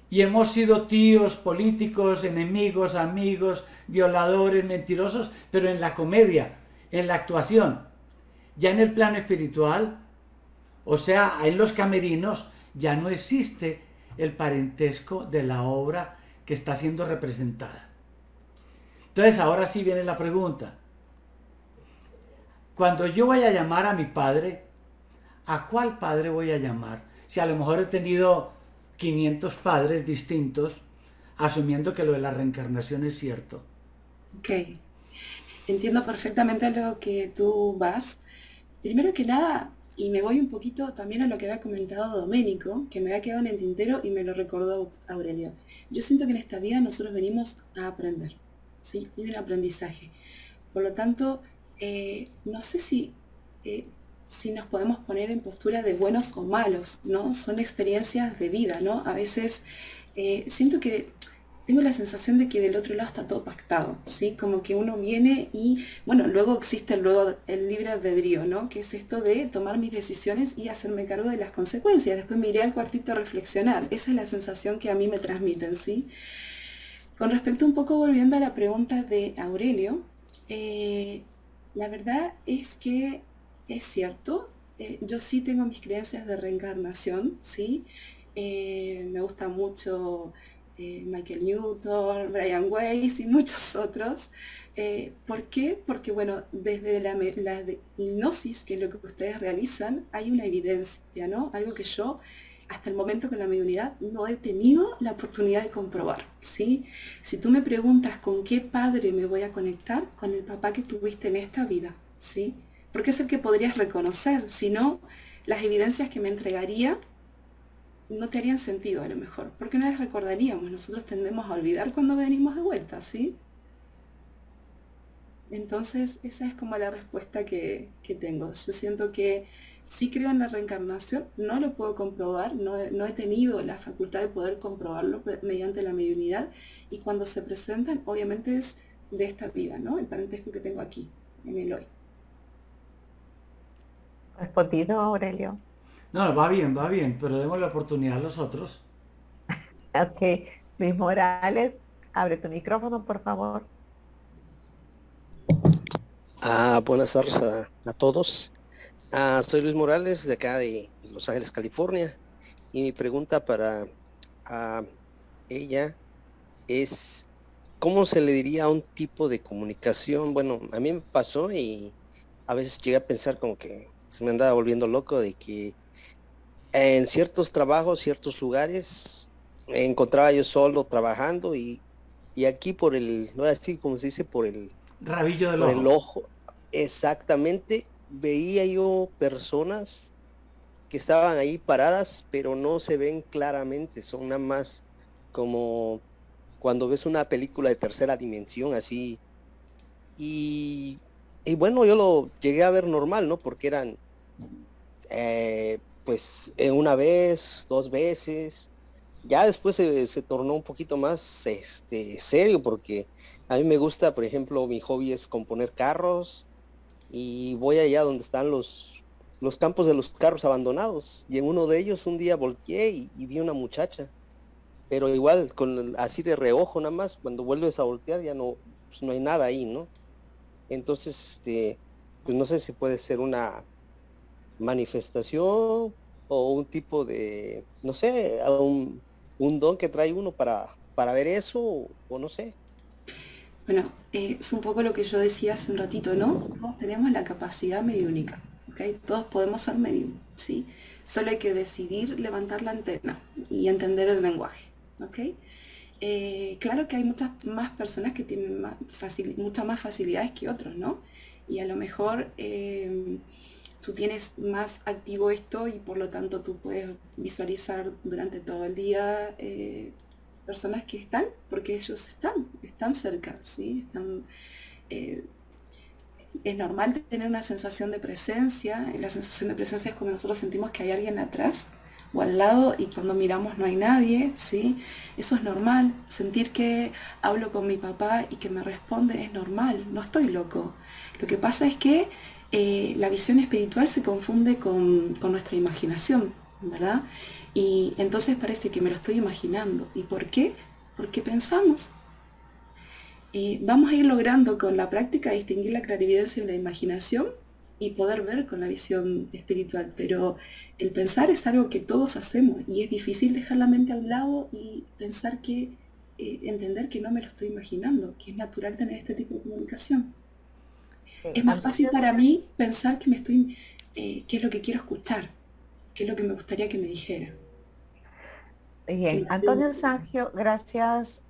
Y hemos sido tíos, políticos, enemigos, amigos, violadores, mentirosos, pero en la comedia, en la actuación. Ya en el plano espiritual, o sea, en los camerinos, ya no existe el parentesco de la obra que está siendo representada. Entonces ahora sí viene la pregunta. Cuando yo vaya a llamar a mi padre, ¿a cuál padre voy a llamar? Si a lo mejor he tenido 500 padres distintos, asumiendo que lo de la reencarnación es cierto. Ok. Entiendo perfectamente lo que tú vas. Primero que nada, y me voy un poquito también a lo que había comentado Doménico, que me había quedado en el tintero y me lo recordó Aurelio. Yo siento que en esta vida nosotros venimos a aprender, ¿sí? Y un aprendizaje. Por lo tanto, eh, no sé si, eh, si nos podemos poner en postura de buenos o malos, ¿no? Son experiencias de vida, ¿no? A veces eh, siento que tengo la sensación de que del otro lado está todo pactado, ¿sí? Como que uno viene y, bueno, luego existe luego el libre albedrío, ¿no? Que es esto de tomar mis decisiones y hacerme cargo de las consecuencias. Después me iré al cuartito a reflexionar. Esa es la sensación que a mí me transmiten, ¿sí? Con respecto un poco volviendo a la pregunta de Aurelio, la verdad es que es cierto, eh, yo sí tengo mis creencias de reencarnación, ¿sí? Eh, me gusta mucho eh, Michael Newton, Brian Weiss y muchos otros. ¿Por qué? Porque, bueno, desde la, hipnosis, que es lo que ustedes realizan, hay una evidencia, ¿no? Algo que yo hasta el momento con la mediunidad no he tenido la oportunidad de comprobar, ¿sí? Si tú me preguntas con qué padre me voy a conectar, con el papá que tuviste en esta vida, ¿sí? Porque es el que podrías reconocer, si no, las evidencias que me entregaría no te harían sentido a lo mejor, porque no las recordaríamos, nosotros tendemos a olvidar cuando venimos de vuelta, ¿sí? Entonces, esa es como la respuesta que, que tengo. Yo siento que Sí creo en la reencarnación, no lo puedo comprobar, no he, tenido la facultad de poder comprobarlo mediante la mediunidad y cuando se presentan, obviamente es de esta vida, ¿no? El parentesco que tengo aquí, en el hoy. ¿Respondido, Aurelio? No, va bien, va bien, pero demos la oportunidad a los otros. ok, Luis Morales, abre tu micrófono, por favor. Ah, buenas tardes a todos. Ah, soy Luis Morales, de acá de Los Ángeles, California. Y mi pregunta para ella es, ¿cómo se le diría a un tipo de comunicación? Bueno, a mí me pasó y a veces llegué a pensar como que se me andaba volviendo loco de que en ciertos trabajos, ciertos lugares, me encontraba yo solo trabajando y, aquí por el, no así como se dice, por el rabillo del por el ojo, exactamente, veía yo personas que estaban ahí paradas, pero no se ven claramente, son nada más como cuando ves una película de tercera dimensión así. Y, bueno, yo lo llegué a ver normal, ¿no? Porque eran, eh, pues, una vez, dos veces. Ya después se, se, tornó un poquito más este, serio, porque a mí me gusta, por ejemplo, mi hobby es componer carros, y voy allá donde están los, los campos de los carros abandonados. Y en uno de ellos un día volteé y, vi una muchacha. Pero igual, con así de reojo nada más, cuando vuelves a voltear ya no, pues no hay nada ahí, ¿no? Entonces, este, pues no sé si puede ser una manifestación o un tipo de, no sé, un, un don que trae uno para, para ver eso o no sé. Bueno, eh, es un poco lo que yo decía hace un ratito, ¿no? Todos tenemos la capacidad mediúnica, ¿ok? Todos podemos ser medium, ¿sí? Solo hay que decidir levantar la antena y entender el lenguaje, ¿ok? Eh, claro que hay muchas más personas que tienen muchas más facilidades que otros, ¿no? Y a lo mejor em, tú tienes más activo esto y por lo tanto tú puedes visualizar durante todo el día eh, personas que están, porque ellos están, están cerca, ¿sí? Eh, es normal tener una sensación de presencia. La sensación de presencia es cuando nosotros sentimos que hay alguien atrás o al lado y cuando miramos no hay nadie, ¿sí? Eso es normal. Sentir que hablo con mi papá y que me responde es normal, no estoy loco. Lo que pasa es que eh, la visión espiritual se confunde con, con nuestra imaginación, ¿verdad? Y entonces parece que me lo estoy imaginando. ¿Y por qué? Porque pensamos. Eh, vamos a ir logrando con la práctica distinguir la clarividencia y la imaginación y poder ver con la visión espiritual. Pero el pensar es algo que todos hacemos y es difícil dejar la mente a un lado y pensar que, eh, entender que no me lo estoy imaginando, que es natural tener este tipo de comunicación. es más fácil para mí pensar que me estoy, eh, qué es lo que quiero escuchar, qué es lo que me gustaría que me dijera. Bien, Antonio Sangio, gracias.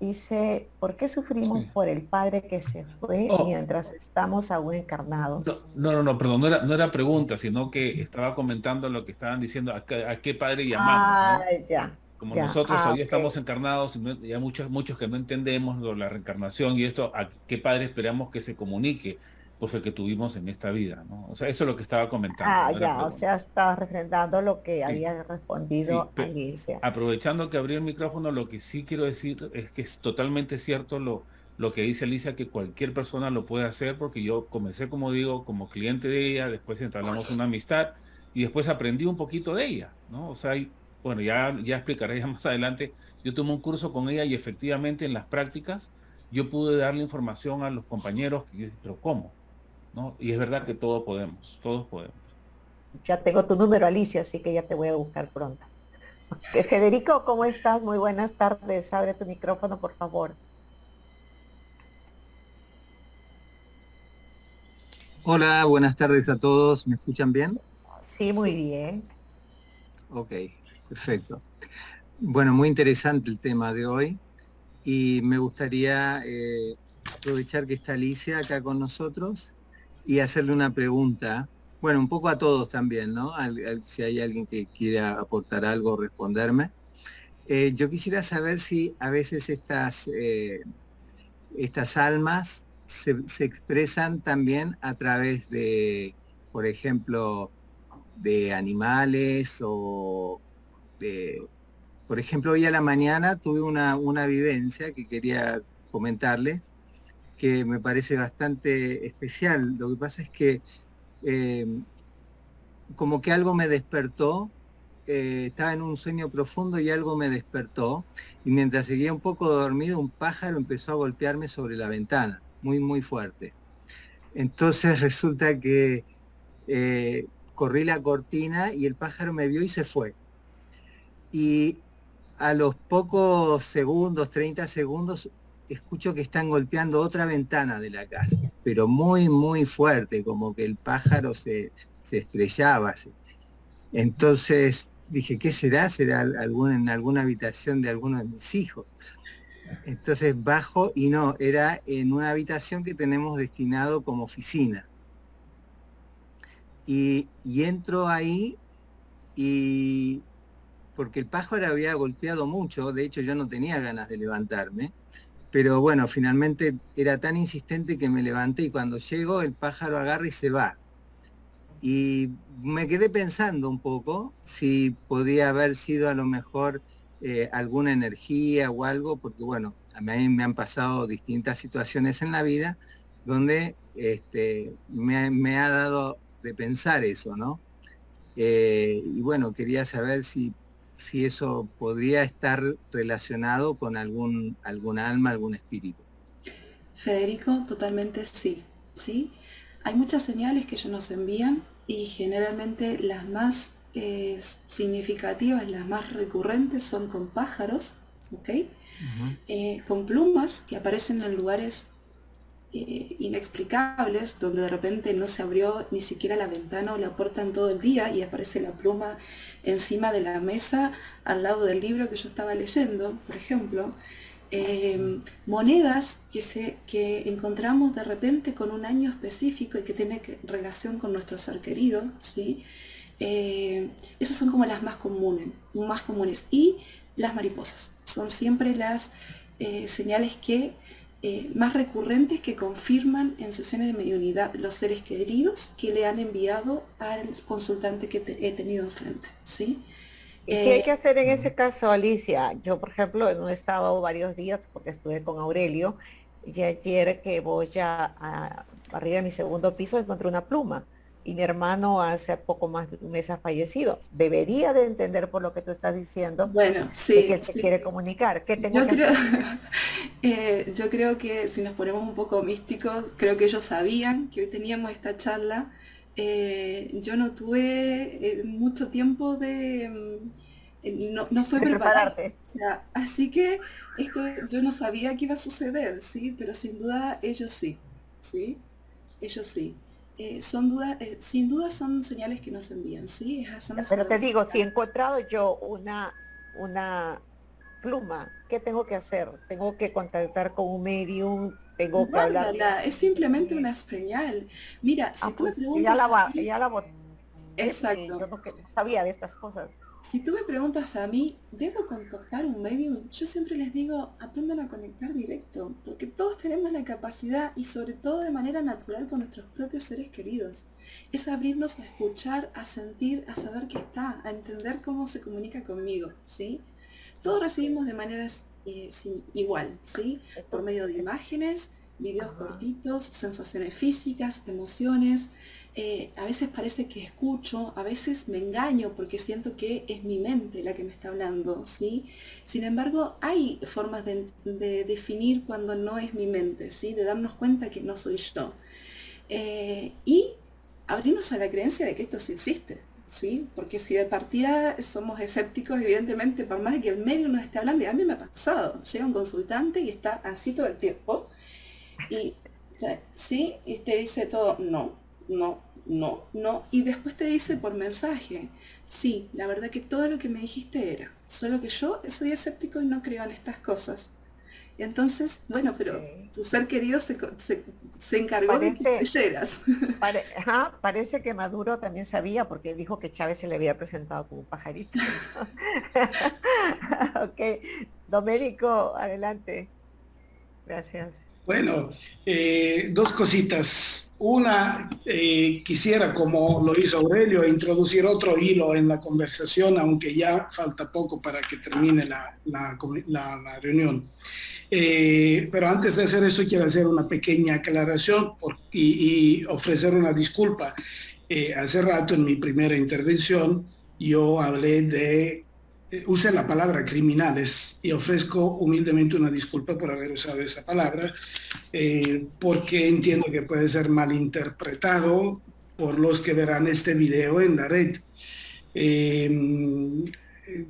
Dice, ¿por qué sufrimos por el padre que se fue oh. mientras estamos aún encarnados? No, no, no, perdón, no era, no era pregunta, sino que estaba comentando lo que estaban diciendo, a, qué padre llamamos. Ah, ya. Como nosotros ah, todavía estamos encarnados, y hay muchos, muchos que no entendemos la reencarnación y esto, ¿a qué padre esperamos que se comunique? Pues el que tuvimos en esta vida, ¿no? O sea, eso es lo que estaba comentando. Ah, ya, o sea, estaba refrendando lo que había respondido Alicia. Aprovechando que abrí el micrófono, lo que sí quiero decir es que es totalmente cierto lo, lo que dice Alicia, que cualquier persona lo puede hacer, porque yo comencé, como digo, como cliente de ella, después entablamos una amistad y después aprendí un poquito de ella, ¿no? O sea, bueno, ya, ya explicaré ya más adelante, yo tomé un curso con ella y efectivamente en las prácticas yo pude darle información a los compañeros, pero ¿cómo? Y es verdad que todos podemos, todos podemos. Ya tengo tu número, Alicia, así que ya te voy a buscar pronto. Federico, ¿cómo estás? Muy buenas tardes. Abre tu micrófono, por favor. Hola, buenas tardes a todos. ¿Me escuchan bien? Sí, muy bien. Ok, perfecto. Bueno, muy interesante el tema de hoy y me gustaría eh, aprovechar que está Alicia acá con nosotros y hacerle una pregunta, bueno, un poco a todos también, ¿no? si hay alguien que quiera aportar algo, responderme. Eh, yo quisiera saber si a veces estas, eh, estas almas se, expresan también a través de, por ejemplo, de animales o de... Por ejemplo, hoy a la mañana tuve una, una vivencia que quería comentarles que me parece bastante especial. Lo que pasa es que eh, como que algo me despertó, eh, estaba en un sueño profundo y algo me despertó, y mientras seguía un poco dormido, un pájaro empezó a golpearme sobre la ventana, muy, muy fuerte. Entonces resulta que eh, corrí la cortina y el pájaro me vio y se fue. Y a los pocos segundos, 30 segundos, escucho que están golpeando otra ventana de la casa, pero muy, muy fuerte, como que el pájaro se, estrellaba. Entonces dije, ¿qué será? ¿Será algún, en alguna habitación de alguno de mis hijos? Entonces bajo y no, era en una habitación que tenemos destinado como oficina. Y, y entro ahí y porque el pájaro había golpeado mucho, de hecho yo no tenía ganas de levantarme, pero bueno, finalmente era tan insistente que me levanté y cuando llego el pájaro agarra y se va. Y me quedé pensando un poco si podía haber sido a lo mejor eh, alguna energía o algo, porque bueno, a mí me han pasado distintas situaciones en la vida donde este, me, ha dado de pensar eso, ¿no? Eh, y bueno, quería saber si si eso podría estar relacionado con algún, algún alma, algún espíritu. Federico, totalmente sí. ¿sí? Hay muchas señales que ellos nos envían y generalmente las más eh, significativas, las más recurrentes son con pájaros, ¿ok? Eh, con plumas que aparecen en lugares eh, inexplicables, donde de repente no se abrió ni siquiera la ventana o la puerta en todo el día y aparece la pluma encima de la mesa al lado del libro que yo estaba leyendo, por ejemplo. Em, monedas que, se, que encontramos de repente con un año específico y que tiene relación con nuestro ser querido, ¿sí? Eh, esas son como las más comunes, más comunes. Y las mariposas son siempre las eh, señales que eh, más recurrentes que confirman en sesiones de mediunidad los seres queridos que le han enviado al consultante que he tenido enfrente. ¿sí? ¿Y qué hay que hacer en ese caso, Alicia? Yo, por ejemplo, no he estado varios días porque estuve con Aurelio y ayer que voy a, a arriba de mi segundo piso encontré una pluma y mi hermano hace poco más de un mes ha fallecido. Debería de entender por lo que tú estás diciendo bueno, sí, que él se quiere comunicar. ¿Qué tengo yo que creo, hacer? eh, yo creo que si nos ponemos un poco místicos, creo que ellos sabían que hoy teníamos esta charla. Eh, yo no tuve eh, mucho tiempo de... mm, No, no fue prepararte. O sea, así que esto yo no sabía que iba a suceder, ¿sí? Pero sin duda ellos sí, ¿sí? Ellos sí. Eh, son dudas, eh, sin duda son señales que nos envían, ¿sí? Es hacernos Pero te digo, si he encontrado yo una, una pluma, ¿qué tengo que hacer? ¿Tengo que contactar con un medium? ¿Tengo que hablar? Es simplemente una señal. Mira, si Ah, tú me pues, preguntas ya la, va- ya la. Exacto. Yo no sabía de estas cosas. Si tú me preguntas a mí, ¿debo contactar un medium? Yo siempre les digo, aprendan a conectar directo, porque todos tenemos la capacidad y sobre todo de manera natural con nuestros propios seres queridos. Es abrirnos a escuchar, a sentir, a saber que está, a entender cómo se comunica conmigo, ¿sí? Todos recibimos de maneras eh, sin- igual, ¿sí? Por medio de imágenes, videos cortitos, sensaciones físicas, emociones. Eh, a veces parece que escucho, a veces me engaño porque siento que es mi mente la que me está hablando, ¿sí? Sin embargo, hay formas de, de definir cuando no es mi mente, ¿sí? De darnos cuenta que no soy yo. Eh, y abrirnos a la creencia de que esto sí existe, ¿sí? Porque si de partida somos escépticos, evidentemente, por más de que el medio nos esté hablando, y a mí me ha pasado, llega un consultante y está así todo el tiempo, y, ¿sí? Y te dice todo, no, no, no, no, y después te dice por mensaje, sí, la verdad que todo lo que me dijiste era, solo que yo soy escéptico y no creo en estas cosas. Y entonces, bueno, pero tu ser querido se, se, se encargó de que creyeras. Pare- ajá, parece que Maduro también sabía porque dijo que Chávez se le había presentado como un pajarito. ok, Domérico, adelante. Gracias. Bueno, eh, dos cositas. Una, eh, quisiera, como lo hizo Aurelio, introducir otro hilo en la conversación, aunque ya falta poco para que termine la, reunión. Eh, pero antes de hacer eso, quiero hacer una pequeña aclaración y, ofrecer una disculpa. Hace rato, en mi primera intervención, yo hablé de, usé la palabra criminales y ofrezco humildemente una disculpa por haber usado esa palabra eh, porque entiendo que puede ser malinterpretado por los que verán este video en la red. Eh, eh,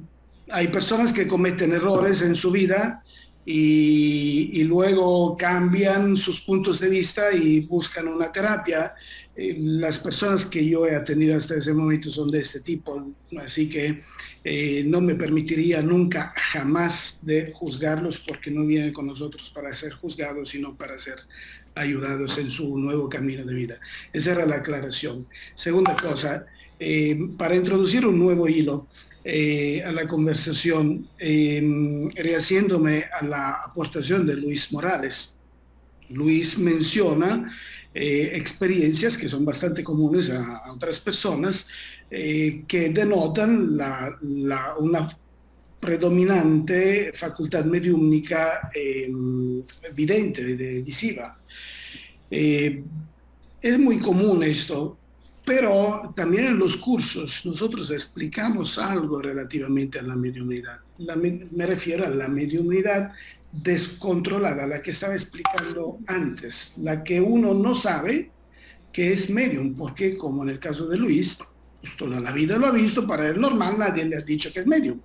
hay personas que cometen errores en su vida y luego cambian sus puntos de vista y buscan una terapia. Eh, las personas que yo he atendido hasta ese momento son de este tipo, así que eh, no me permitiría nunca, jamás de juzgarlos porque no vienen con nosotros para ser juzgados, sino para ser ayudados en su nuevo camino de vida. Esa era la aclaración. Segunda cosa, eh, para introducir un nuevo hilo a la conversación, eh, rehaciéndome a la aportación de Luis Morales. Luis menciona eh, experiencias que son bastante comunes a, otras personas eh, que denotan la- una predominante facultad mediúmnica eh, evidente, de, visiva. Eh, es muy común esto, pero también en los cursos nosotros explicamos algo relativamente a la mediunidad. La me refiero a la mediunidad descontrolada, la que estaba explicando antes, la que uno no sabe que es medium, porque como en el caso de Luis, pues toda la vida lo ha visto, para él normal, nadie le ha dicho que es medium,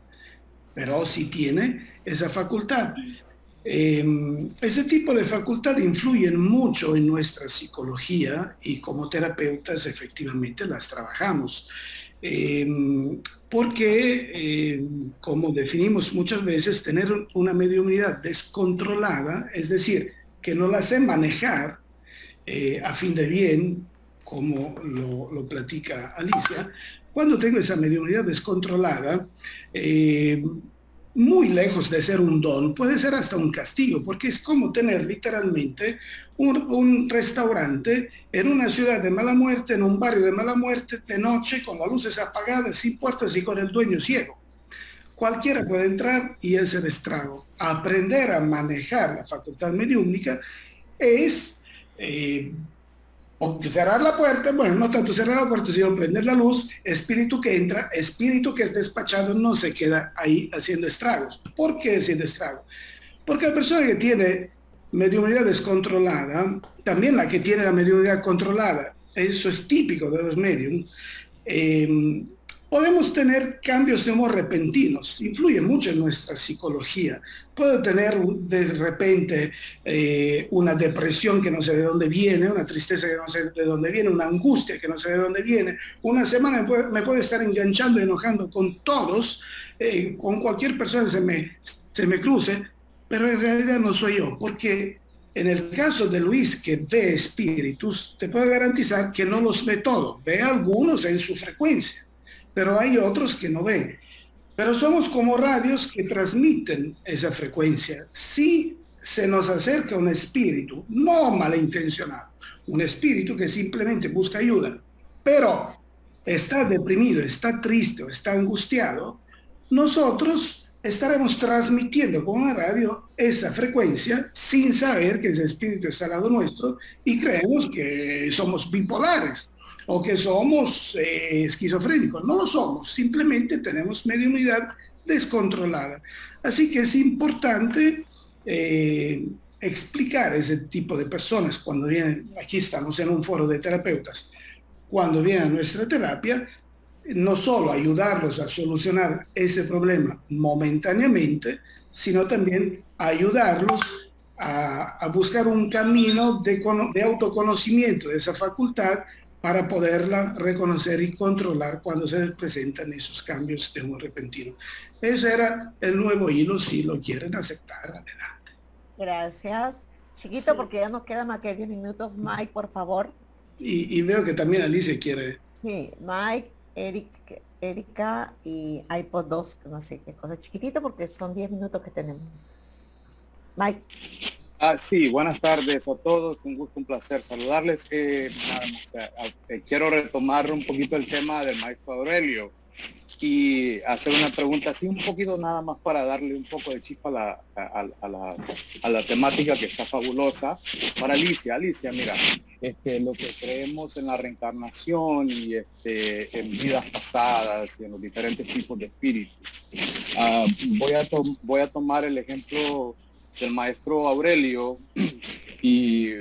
pero sí tiene esa facultad. Eh, ese tipo de facultad influyen mucho en nuestra psicología y como terapeutas efectivamente las trabajamos. Eh, porque, eh, como definimos muchas veces, tener una mediunidad descontrolada, es decir, que no la sé manejar eh, a fin de bien, como lo, lo platica Alicia, cuando tengo esa mediunidad descontrolada, muy lejos de ser un don, puede ser hasta un castigo, porque es como tener literalmente un, restaurante en una ciudad de mala muerte, en un barrio de mala muerte, de noche, con las luces apagadas, sin puertas y con el dueño ciego. Cualquiera puede entrar y hacer estrago. Aprender a manejar la facultad mediúnica es eh, cerrar la puerta, bueno, no tanto cerrar la puerta, sino prender la luz, espíritu que entra, espíritu que es despachado, no se queda ahí haciendo estragos. ¿Por qué haciendo estragos? Porque la persona que tiene mediunidad descontrolada, también la que tiene la mediunidad controlada, eso es típico de los mediums, eh, podemos tener cambios de humor repentinos, influye mucho en nuestra psicología. Puedo tener de repente eh, una depresión que no sé de dónde viene, una tristeza que no sé de dónde viene, una angustia que no sé de dónde viene. Una semana me puede, estar enganchando enojando con todos, eh, con cualquier persona se me, se me cruce, pero en realidad no soy yo, porque en el caso de Luis, que ve espíritus, te puedo garantizar que no los ve todos, ve algunos en su frecuencia pero hay otros que no ven. Pero somos como radios que transmiten esa frecuencia. Si se nos acerca un espíritu, no malintencionado, un espíritu que simplemente busca ayuda, pero está deprimido, está triste o está angustiado, nosotros estaremos transmitiendo con una radio esa frecuencia sin saber que ese espíritu está al lado nuestro y creemos que somos bipolares o que somos eh, esquizofrénicos. No lo somos, simplemente tenemos mediunidad descontrolada. Así que es importante eh, explicar ese tipo de personas cuando vienen, aquí estamos en un foro de terapeutas, cuando vienen a nuestra terapia, no solo ayudarlos a solucionar ese problema momentáneamente, sino también ayudarlos a, buscar un camino de, de autoconocimiento de esa facultad para poderla reconocer y controlar cuando se presentan esos cambios de un repentino. Ese era el nuevo hilo, si lo quieren aceptar, adelante. Gracias. Chiquito, porque ya nos quedan más que 10 minutos. Mike, por favor. Y, veo que también Alicia quiere. Sí, Mike, Eric, Erika y iPod 2, no sé qué cosa. Chiquitito porque son 10 minutos que tenemos. Mike. Ah, sí, buenas tardes a todos, un gusto, un placer saludarles. Eh, eh, quiero retomar un poquito el tema del maestro Aurelio y hacer una pregunta así un poquito nada más para darle un poco de chispa a la, temática que está fabulosa. Para Alicia, Alicia, mira, este, lo que creemos en la reencarnación y este, en vidas pasadas y en los diferentes tipos de espíritus. Ah, voy, a voy a tomar el ejemplo del maestro Aurelio y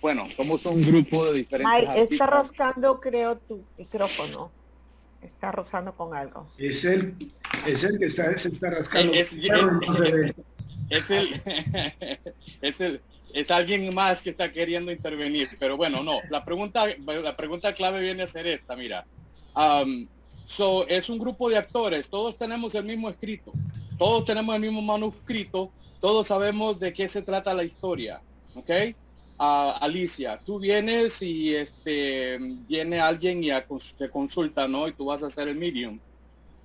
bueno, somos un grupo de diferentes. Mike, está rascando creo tu micrófono. Está rozando con algo. Es el, es el que está, se está rascando. Es, es, el, es el, es alguien más que está queriendo intervenir, pero bueno, no. La pregunta, la pregunta clave viene a ser esta, mira. so, es un grupo de actores, todos tenemos el mismo escrito, todos tenemos el mismo manuscrito, todos sabemos de qué se trata la historia, ¿ok? Alicia, tú vienes y este, viene alguien y te consulta, ¿no? Y tú vas a hacer el medium.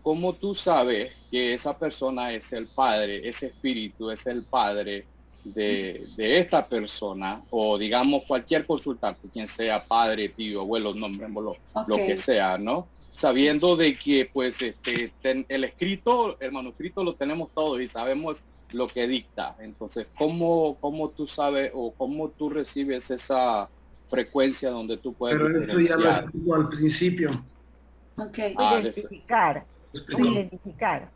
¿Cómo tú sabes que esa persona es el padre, ese espíritu es el padre de, esta persona o digamos cualquier consultante, quien sea padre, tío, abuelo, nombre, lo, lo que sea, ¿no? Sabiendo de que pues este, el escrito, el manuscrito lo tenemos todo y sabemos lo que dicta. Entonces, ¿cómo, cómo tú sabes o cómo tú recibes esa frecuencia donde tú puedes Pero eso ya lo al principio. Ok. Ah, identificar. Identificar.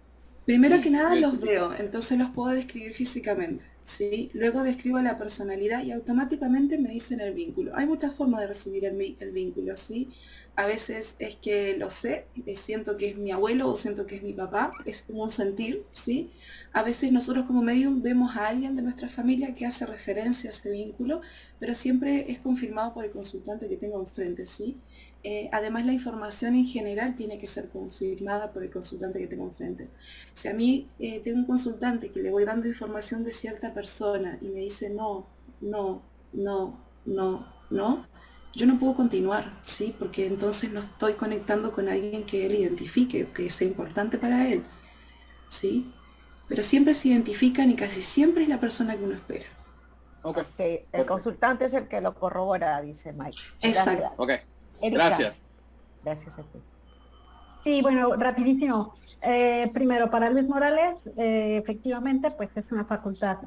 Primero que nada los veo, entonces los puedo describir físicamente. ¿sí? Luego describo la personalidad y automáticamente me dicen el vínculo. Hay muchas formas de recibir el, el vínculo, ¿sí? A veces es que lo sé, siento que es mi abuelo o siento que es mi papá, es como un sentir, ¿sí? A veces nosotros como medium vemos a alguien de nuestra familia que hace referencia a ese vínculo, pero siempre es confirmado por el consultante que tengo enfrente, ¿sí? Eh, además la información en general tiene que ser confirmada por el consultante que tengo enfrente. Si a mí eh, tengo un consultante que le voy dando información de cierta persona y me dice no, no, no, no, no, yo no puedo continuar, ¿sí? Porque entonces no estoy conectando con alguien que él identifique, que sea importante para él, ¿sí? pero siempre se identifican y casi siempre es la persona que uno espera. Okay. El consultante es el que lo corrobora, dice Mike. Exacto. Ok. Gracias. Gracias a ti. Sí, bueno, rapidísimo. Eh, primero, para Luis Morales, eh, efectivamente, pues es una facultad.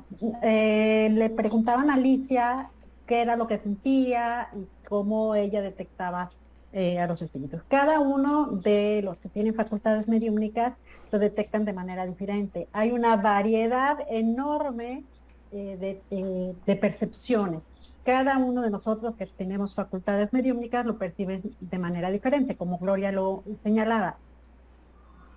Eh, le preguntaban a Alicia qué era lo que sentía y cómo ella detectaba a los espíritus. Cada uno de los que tienen facultades mediúmnicas lo detectan de manera diferente. Hay una variedad enorme de, de percepciones cada uno de nosotros que tenemos facultades mediúmnicas lo percibe de manera diferente, como Gloria lo señalaba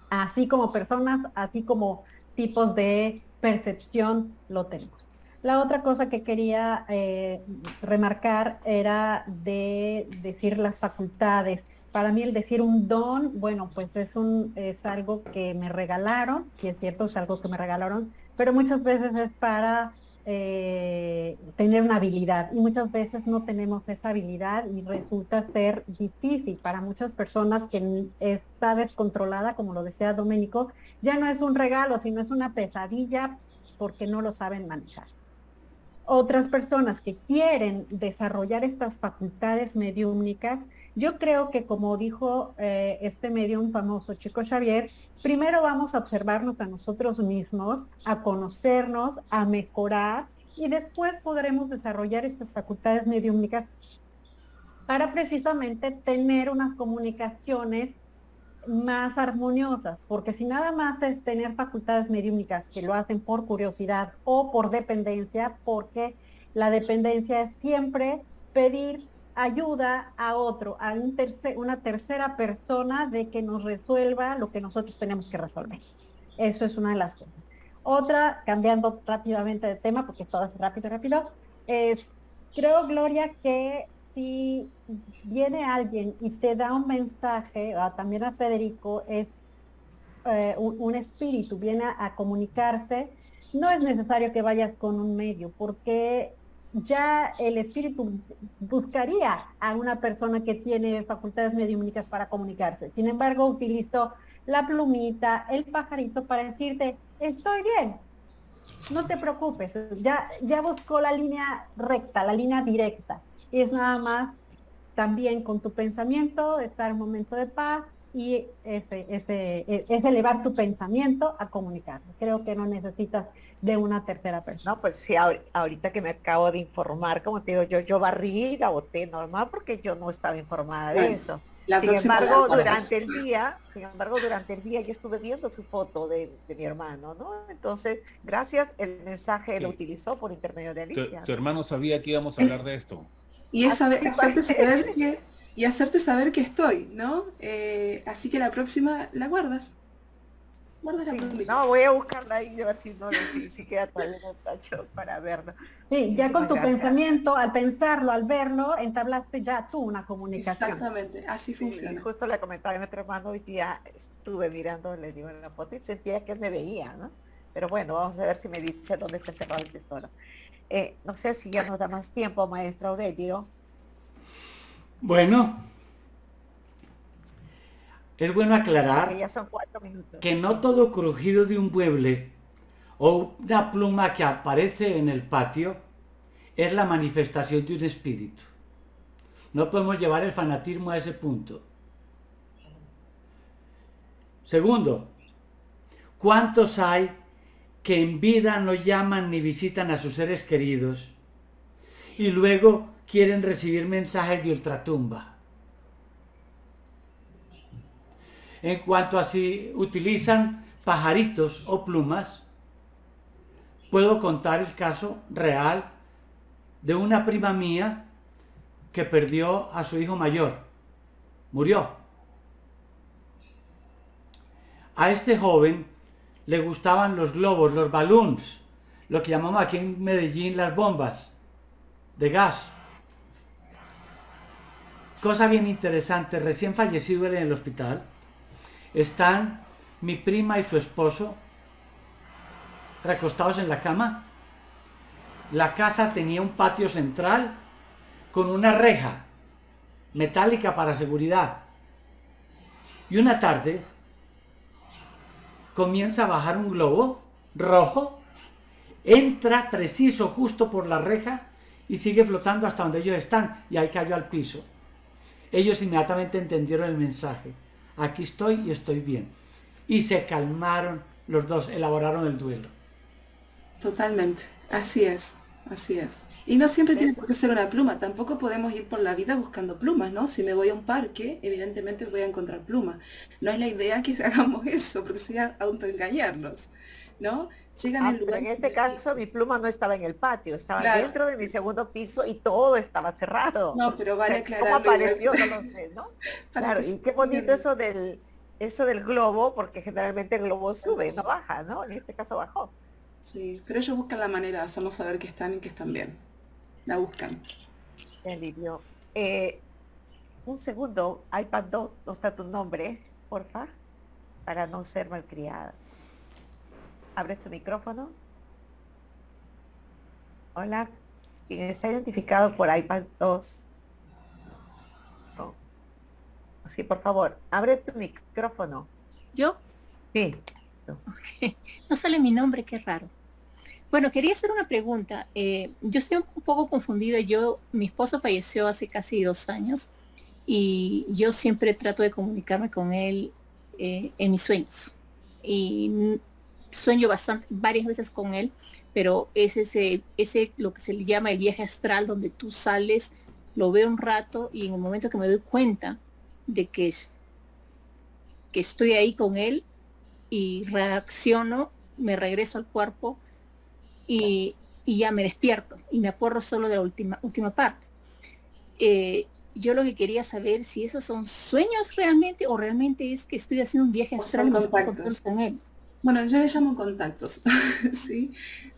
así como personas, así como tipos de percepción lo tenemos. La otra cosa que quería eh, remarcar era de decir las facultades. Para mí el decir un don, bueno, pues es, un, es algo que me regalaron, si es cierto, es algo que me regalaron, pero muchas veces es para eh, tener una habilidad y muchas veces no tenemos esa habilidad y resulta ser difícil para muchas personas que está descontrolada, como lo decía Doménico, ya no es un regalo, sino es una pesadilla porque no lo saben manejar. Otras personas que quieren desarrollar estas facultades mediúmnicas yo creo que como dijo eh, este medium famoso Chico Xavier, primero vamos a observarnos a nosotros mismos, a conocernos, a mejorar y después podremos desarrollar estas facultades mediúmnicas para precisamente tener unas comunicaciones más armoniosas, porque si nada más es tener facultades mediúmnicas que lo hacen por curiosidad o por dependencia, porque la dependencia es siempre pedir ayuda a otro, a un una tercera persona de que nos resuelva lo que nosotros tenemos que resolver. Eso es una de las cosas. Otra, cambiando rápidamente de tema, porque todo es rápido, rápido, es, creo, Gloria, que si viene alguien y te da un mensaje, también a Federico, es eh, un, espíritu, viene a comunicarse, no es necesario que vayas con un medio, porque ya el espíritu buscaría a una persona que tiene facultades mediúmnicas para comunicarse. Sin embargo, utilizó la plumita, el pajarito para decirte, estoy bien, no te preocupes, ya, ya buscó la línea recta, la línea directa. Y es nada más también con tu pensamiento, estar en un momento de paz y ese, ese, es elevar tu pensamiento a comunicar. Creo que no necesitas de una tercera persona. No, pues sí, ahorita que me acabo de informar, como te digo, yo, yo barrí la boté normal porque yo no estaba informada de eso. sin embargo, durante el día, sin embargo, durante el día yo estuve viendo su foto de, mi hermano, ¿no? Entonces, gracias, el mensaje lo utilizó por intermedio de Alicia. Tu, hermano sabía que íbamos a hablar de esto. Y es hacerte saber que, y hacerte saber que estoy, ¿no? Eh, así que la próxima la guardas no, voy a buscarla ahí a ver si no si, queda todavía en el tacho para verlo. Sí, ya con tu pensamiento, al pensarlo, al verlo, entablaste ya tú una comunicación. Exactamente, así funciona. justo le comentaba a mi otro hermano hoy día, estuve mirando, le digo en la foto y sentía que él me veía, ¿no? Pero bueno, vamos a ver si me dice dónde está enterrado el tesoro. Eh, no sé si ya nos da más tiempo, maestra Aurelio. Bueno, es bueno aclarar que no todo crujido de un mueble o una pluma que aparece en el patio es la manifestación de un espíritu. No podemos llevar el fanatismo a ese punto. Segundo, ¿cuántos hay que en vida no llaman ni visitan a sus seres queridos y luego quieren recibir mensajes de ultratumba? en cuanto a si utilizan pajaritos o plumas, puedo contar el caso real de una prima mía que perdió a su hijo mayor. Murió. A este joven le gustaban los globos, los balloons, lo que llamamos aquí en Medellín las bombas de gas. Cosa bien interesante, recién fallecido en el hospital, están mi prima y su esposo recostados en la cama. La casa tenía un patio central con una reja metálica para seguridad. Y una tarde comienza a bajar un globo rojo, entra preciso justo por la reja y sigue flotando hasta donde ellos están y ahí cayó al piso. Ellos inmediatamente entendieron el mensaje. Aquí estoy y estoy bien. Y se calmaron los dos, elaboraron el duelo. Totalmente, así es, así es. Y no siempre tiene por qué ser una pluma, tampoco podemos ir por la vida buscando plumas, ¿no? Si me voy a un parque, evidentemente voy a encontrar plumas. No es la idea que hagamos eso, porque sería autoengañarnos, ¿no? Llegan ah, en este caso mi pluma no estaba en el patio, estaba dentro de mi segundo piso y todo estaba cerrado. No, pero vale aclarar. ¿Cómo apareció? No lo sé, ¿no? claro, y qué bonito eso del eso del globo, porque generalmente el globo sube, no baja, ¿no? En este caso bajó. Sí, pero ellos buscan la manera de hacernos saber que están y que están bien la buscan. alivio. Eh, un segundo, iPad 2, ¿no está tu nombre, porfa? Para no ser malcriada. ¿Abres tu micrófono? Hola, ¿quién está identificado por iPad 2? Sí, por favor, abre tu micrófono. ¿Yo? Sí. No sale mi nombre, qué raro. Bueno, quería hacer una pregunta. Eh, yo estoy un poco confundida. Yo, mi esposo falleció hace casi dos años y yo siempre trato de comunicarme con él eh, en mis sueños. Y sueño bastante, varias veces con él, pero es ese, lo que se le llama el viaje astral, donde tú sales, lo veo un rato y en el momento que me doy cuenta de que, que estoy ahí con él y reacciono, me regreso al cuerpo y, ya me despierto y me acuerdo solo de la última, última parte. Eh, yo lo que quería saber si esos son sueños realmente o realmente es que estoy haciendo un viaje astral con él. Bueno, yo le llamo contactos, ¿sí?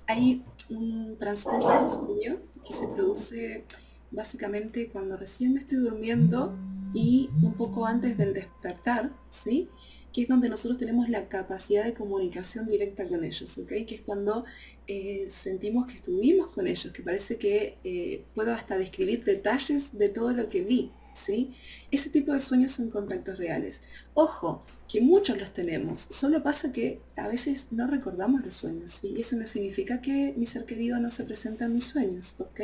Hay un transcurso de sueño que se produce básicamente cuando recién me estoy durmiendo y un poco antes del despertar, ¿sí? Que es donde nosotros tenemos la capacidad de comunicación directa con ellos, ¿ok? Que es cuando eh, sentimos que estuvimos con ellos, que parece que eh, puedo hasta describir detalles de todo lo que vi, ¿sí? Ese tipo de sueños son contactos reales. Ojo, que muchos los tenemos, solo pasa que a veces no recordamos los sueños, y eso no significa que mi ser querido no se presenta en mis sueños, ¿ok?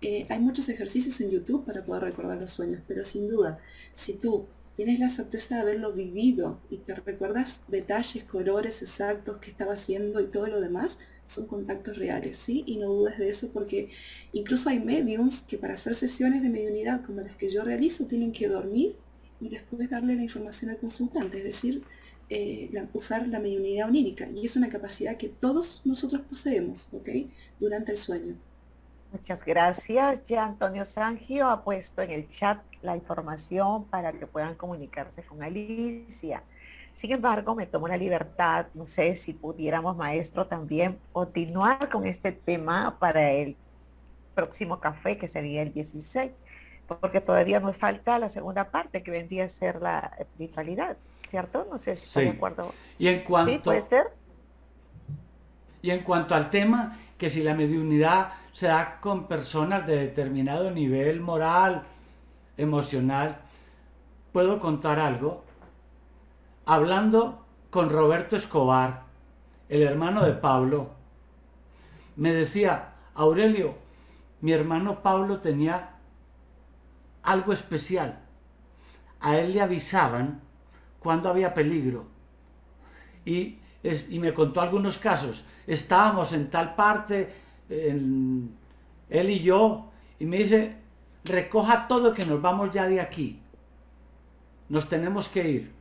Eh, hay muchos ejercicios en YouTube para poder recordar los sueños, pero sin duda, si tú tienes la certeza de haberlo vivido y te recuerdas detalles, colores exactos que estaba haciendo y todo lo demás, son contactos reales, ¿sí? Y no dudes de eso porque incluso hay mediums que para hacer sesiones de mediunidad como las que yo realizo tienen que dormir y después darle la información al consultante, es decir, eh, usar la mediunidad onírica. Y es una capacidad que todos nosotros poseemos, ¿ok? Durante el sueño. Muchas gracias. Ya Antonio Sangio ha puesto en el chat la información para que puedan comunicarse con Alicia. Sin embargo, me tomo la libertad, no sé si pudiéramos, maestro, también continuar con este tema para el próximo café, que sería el 16, porque todavía nos falta la segunda parte, que vendría a ser la espiritualidad, ¿cierto? No sé si estoy de acuerdo. Y en cuanto... ¿Sí, puede ser? Y en cuanto al tema, que si la mediunidad se da con personas de determinado nivel moral, emocional. ¿Puedo contar algo? Hablando con Roberto Escobar, el hermano de Pablo, me decía, Aurelio, mi hermano Pablo tenía algo especial. A él le avisaban cuando había peligro. Y, y me contó algunos casos. Estábamos en tal parte, él y yo, y me dice, recoja todo que nos vamos ya de aquí. Nos tenemos que ir.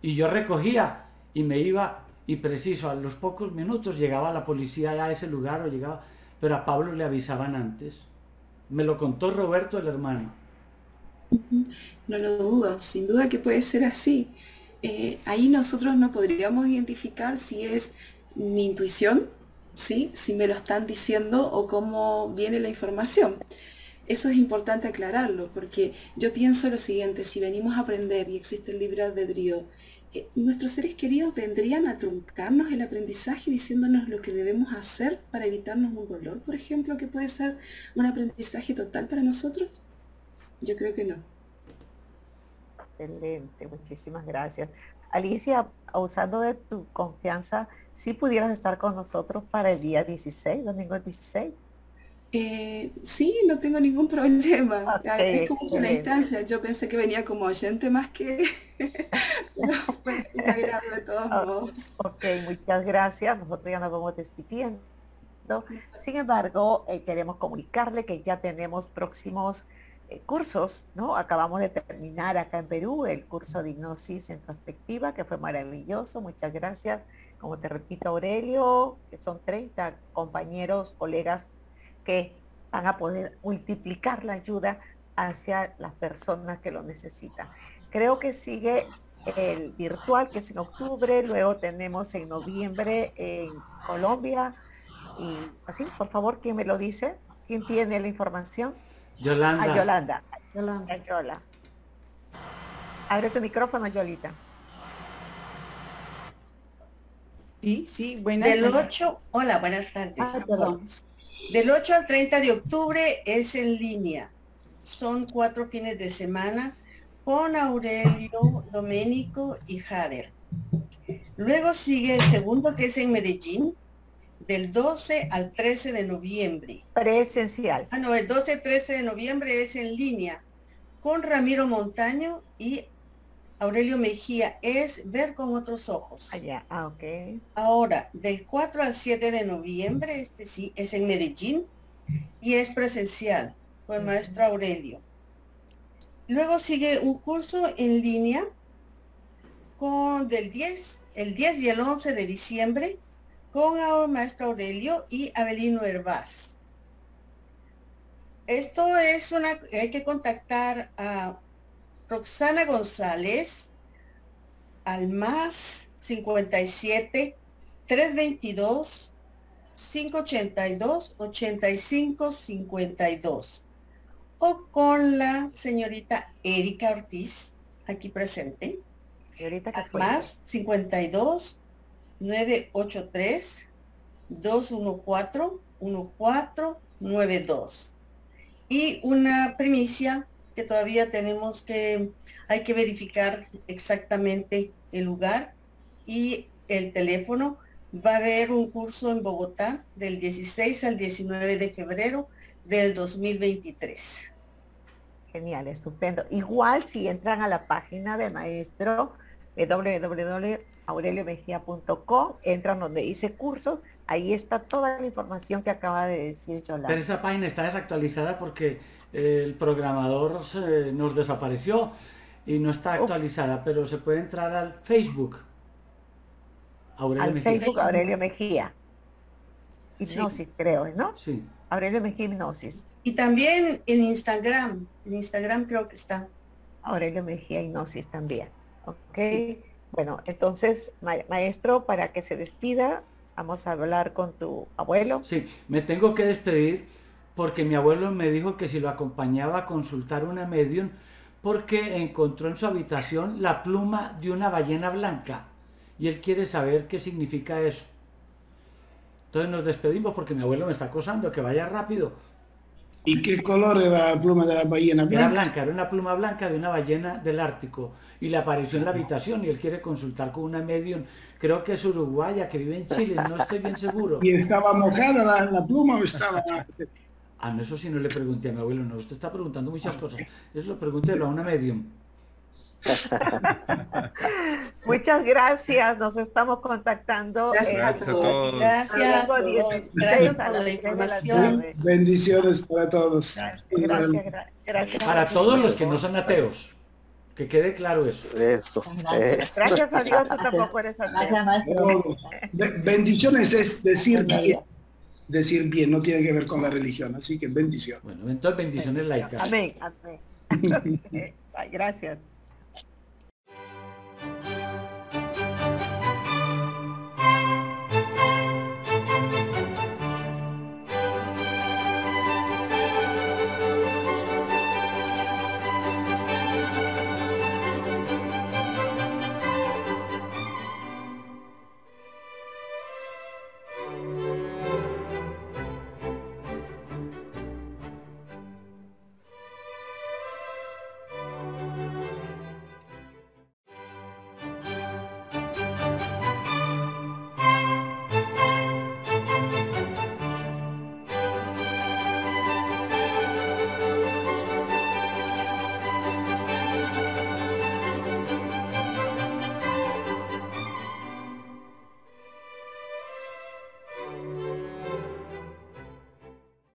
Y yo recogía y me iba y preciso, a los pocos minutos llegaba la policía a ese lugar o llegaba, pero a Pablo le avisaban antes. Me lo contó Roberto, el hermano. No lo dudo, sin duda que puede ser así. Eh, ahí nosotros no podríamos identificar si es mi intuición, ¿sí? si me lo están diciendo o cómo viene la información. Eso es importante aclararlo, porque yo pienso lo siguiente, si venimos a aprender y existe el libre albedrío, eh, nuestros seres queridos vendrían a truncarnos el aprendizaje diciéndonos lo que debemos hacer para evitarnos un dolor, por ejemplo, que puede ser un aprendizaje total para nosotros. Yo creo que no. Excelente, muchísimas gracias. Alicia, usando de tu confianza, si pudieras estar con nosotros para el día 16, domingo 16. Eh, sí, no tengo ningún problema. es como una distancia. Yo pensé que venía como oyente más que... de todos modos. Ok, muchas gracias. Nosotros ya nos vamos despidiendo. Sin embargo, eh, queremos comunicarle que ya tenemos próximos cursos, ¿no? Acabamos de terminar acá en Perú el curso de hipnosis en perspectiva, que fue maravilloso. Muchas gracias. Como te repito, Aurelio, que son 30 compañeros, colegas que van a poder multiplicar la ayuda hacia las personas que lo necesitan. Creo que sigue el virtual, que es en octubre, luego tenemos en noviembre en Colombia, y así, por favor, ¿quién me lo dice? ¿Quién tiene la información? Yolanda. Ah, Yolanda. Yolanda. Yola. Abre tu micrófono, Yolita. Sí, sí, buenas Del 8, hola, buenas tardes. Ah, perdón. Del 8 al 30 de octubre es en línea. Son cuatro fines de semana con Aurelio, Doménico y Jader. Luego sigue el segundo que es en Medellín, del 12 al 13 de noviembre. Presencial. Ah, no, el 12 al 13 de noviembre es en línea con Ramiro Montaño y Aurelio Mejía. Es ver con otros ojos. Allá, ah, ok. Ahora, del 4 al 7 de noviembre, este sí, es en Medellín y es presencial con el maestro Aurelio. Luego sigue un curso en línea con del 10, el 10 y el 11 de diciembre con el maestro Aurelio y Abelino Hervás. Esto es una, hay que contactar a Roxana González al más 57 322 582 85 52 o con la señorita Erika Ortiz aquí presente. Señorita, más 52 983-214-1492. Y una primicia que todavía tenemos que, hay que verificar exactamente el lugar y el teléfono. Va a haber un curso en Bogotá del 16 al 19 de febrero del 2023. Genial, estupendo. Igual si entran a la página del maestro www aureliomejía.com, entran donde dice cursos, ahí está toda la información que acaba de decir Yolanda. Pero esa página está desactualizada porque eh, el programador nos desapareció y no está actualizada, pero se puede entrar al Facebook. Aurelio al Mejía. Facebook Aurelio Mejía. Hipnosis, creo, ¿no? Sí. Aurelio Mejía Hipnosis. Y también en Instagram, en Instagram creo que está. Aurelio Mejía Hipnosis también. Ok. Bueno, entonces, maestro, para que se despida, vamos a hablar con tu abuelo. Sí, me tengo que despedir porque mi abuelo me dijo que si lo acompañaba a consultar una medium porque encontró en su habitación la pluma de una ballena blanca y él quiere saber qué significa eso. Entonces nos despedimos porque mi abuelo me está acosando, que vaya rápido. ¿Y qué color era la pluma de la ballena blanca? Era blanca, era una pluma blanca de una ballena del Ártico y le apareció en la habitación y él quiere consultar con una medium, creo que es uruguaya, que vive en Chile, no estoy bien seguro. ¿Y estaba mojada la, pluma o estaba...? Ah, no, eso sí no le pregunté a mi abuelo, no, usted está preguntando muchas cosas. Eso lo pregúntelo a una medium. Muchas gracias, nos estamos contactando. Gracias, a todos. Gracias, gracias por la información. Bendiciones para todos. Gracias, para todos los que no son ateos. Que quede claro eso. Eso. Gracias a Dios, tú tampoco eres ateo. Bendiciones es decir bien. Decir bien, no tiene que ver con la religión, así que bendición. Bueno, entonces bendiciones laicas. Amén, amén. Gracias.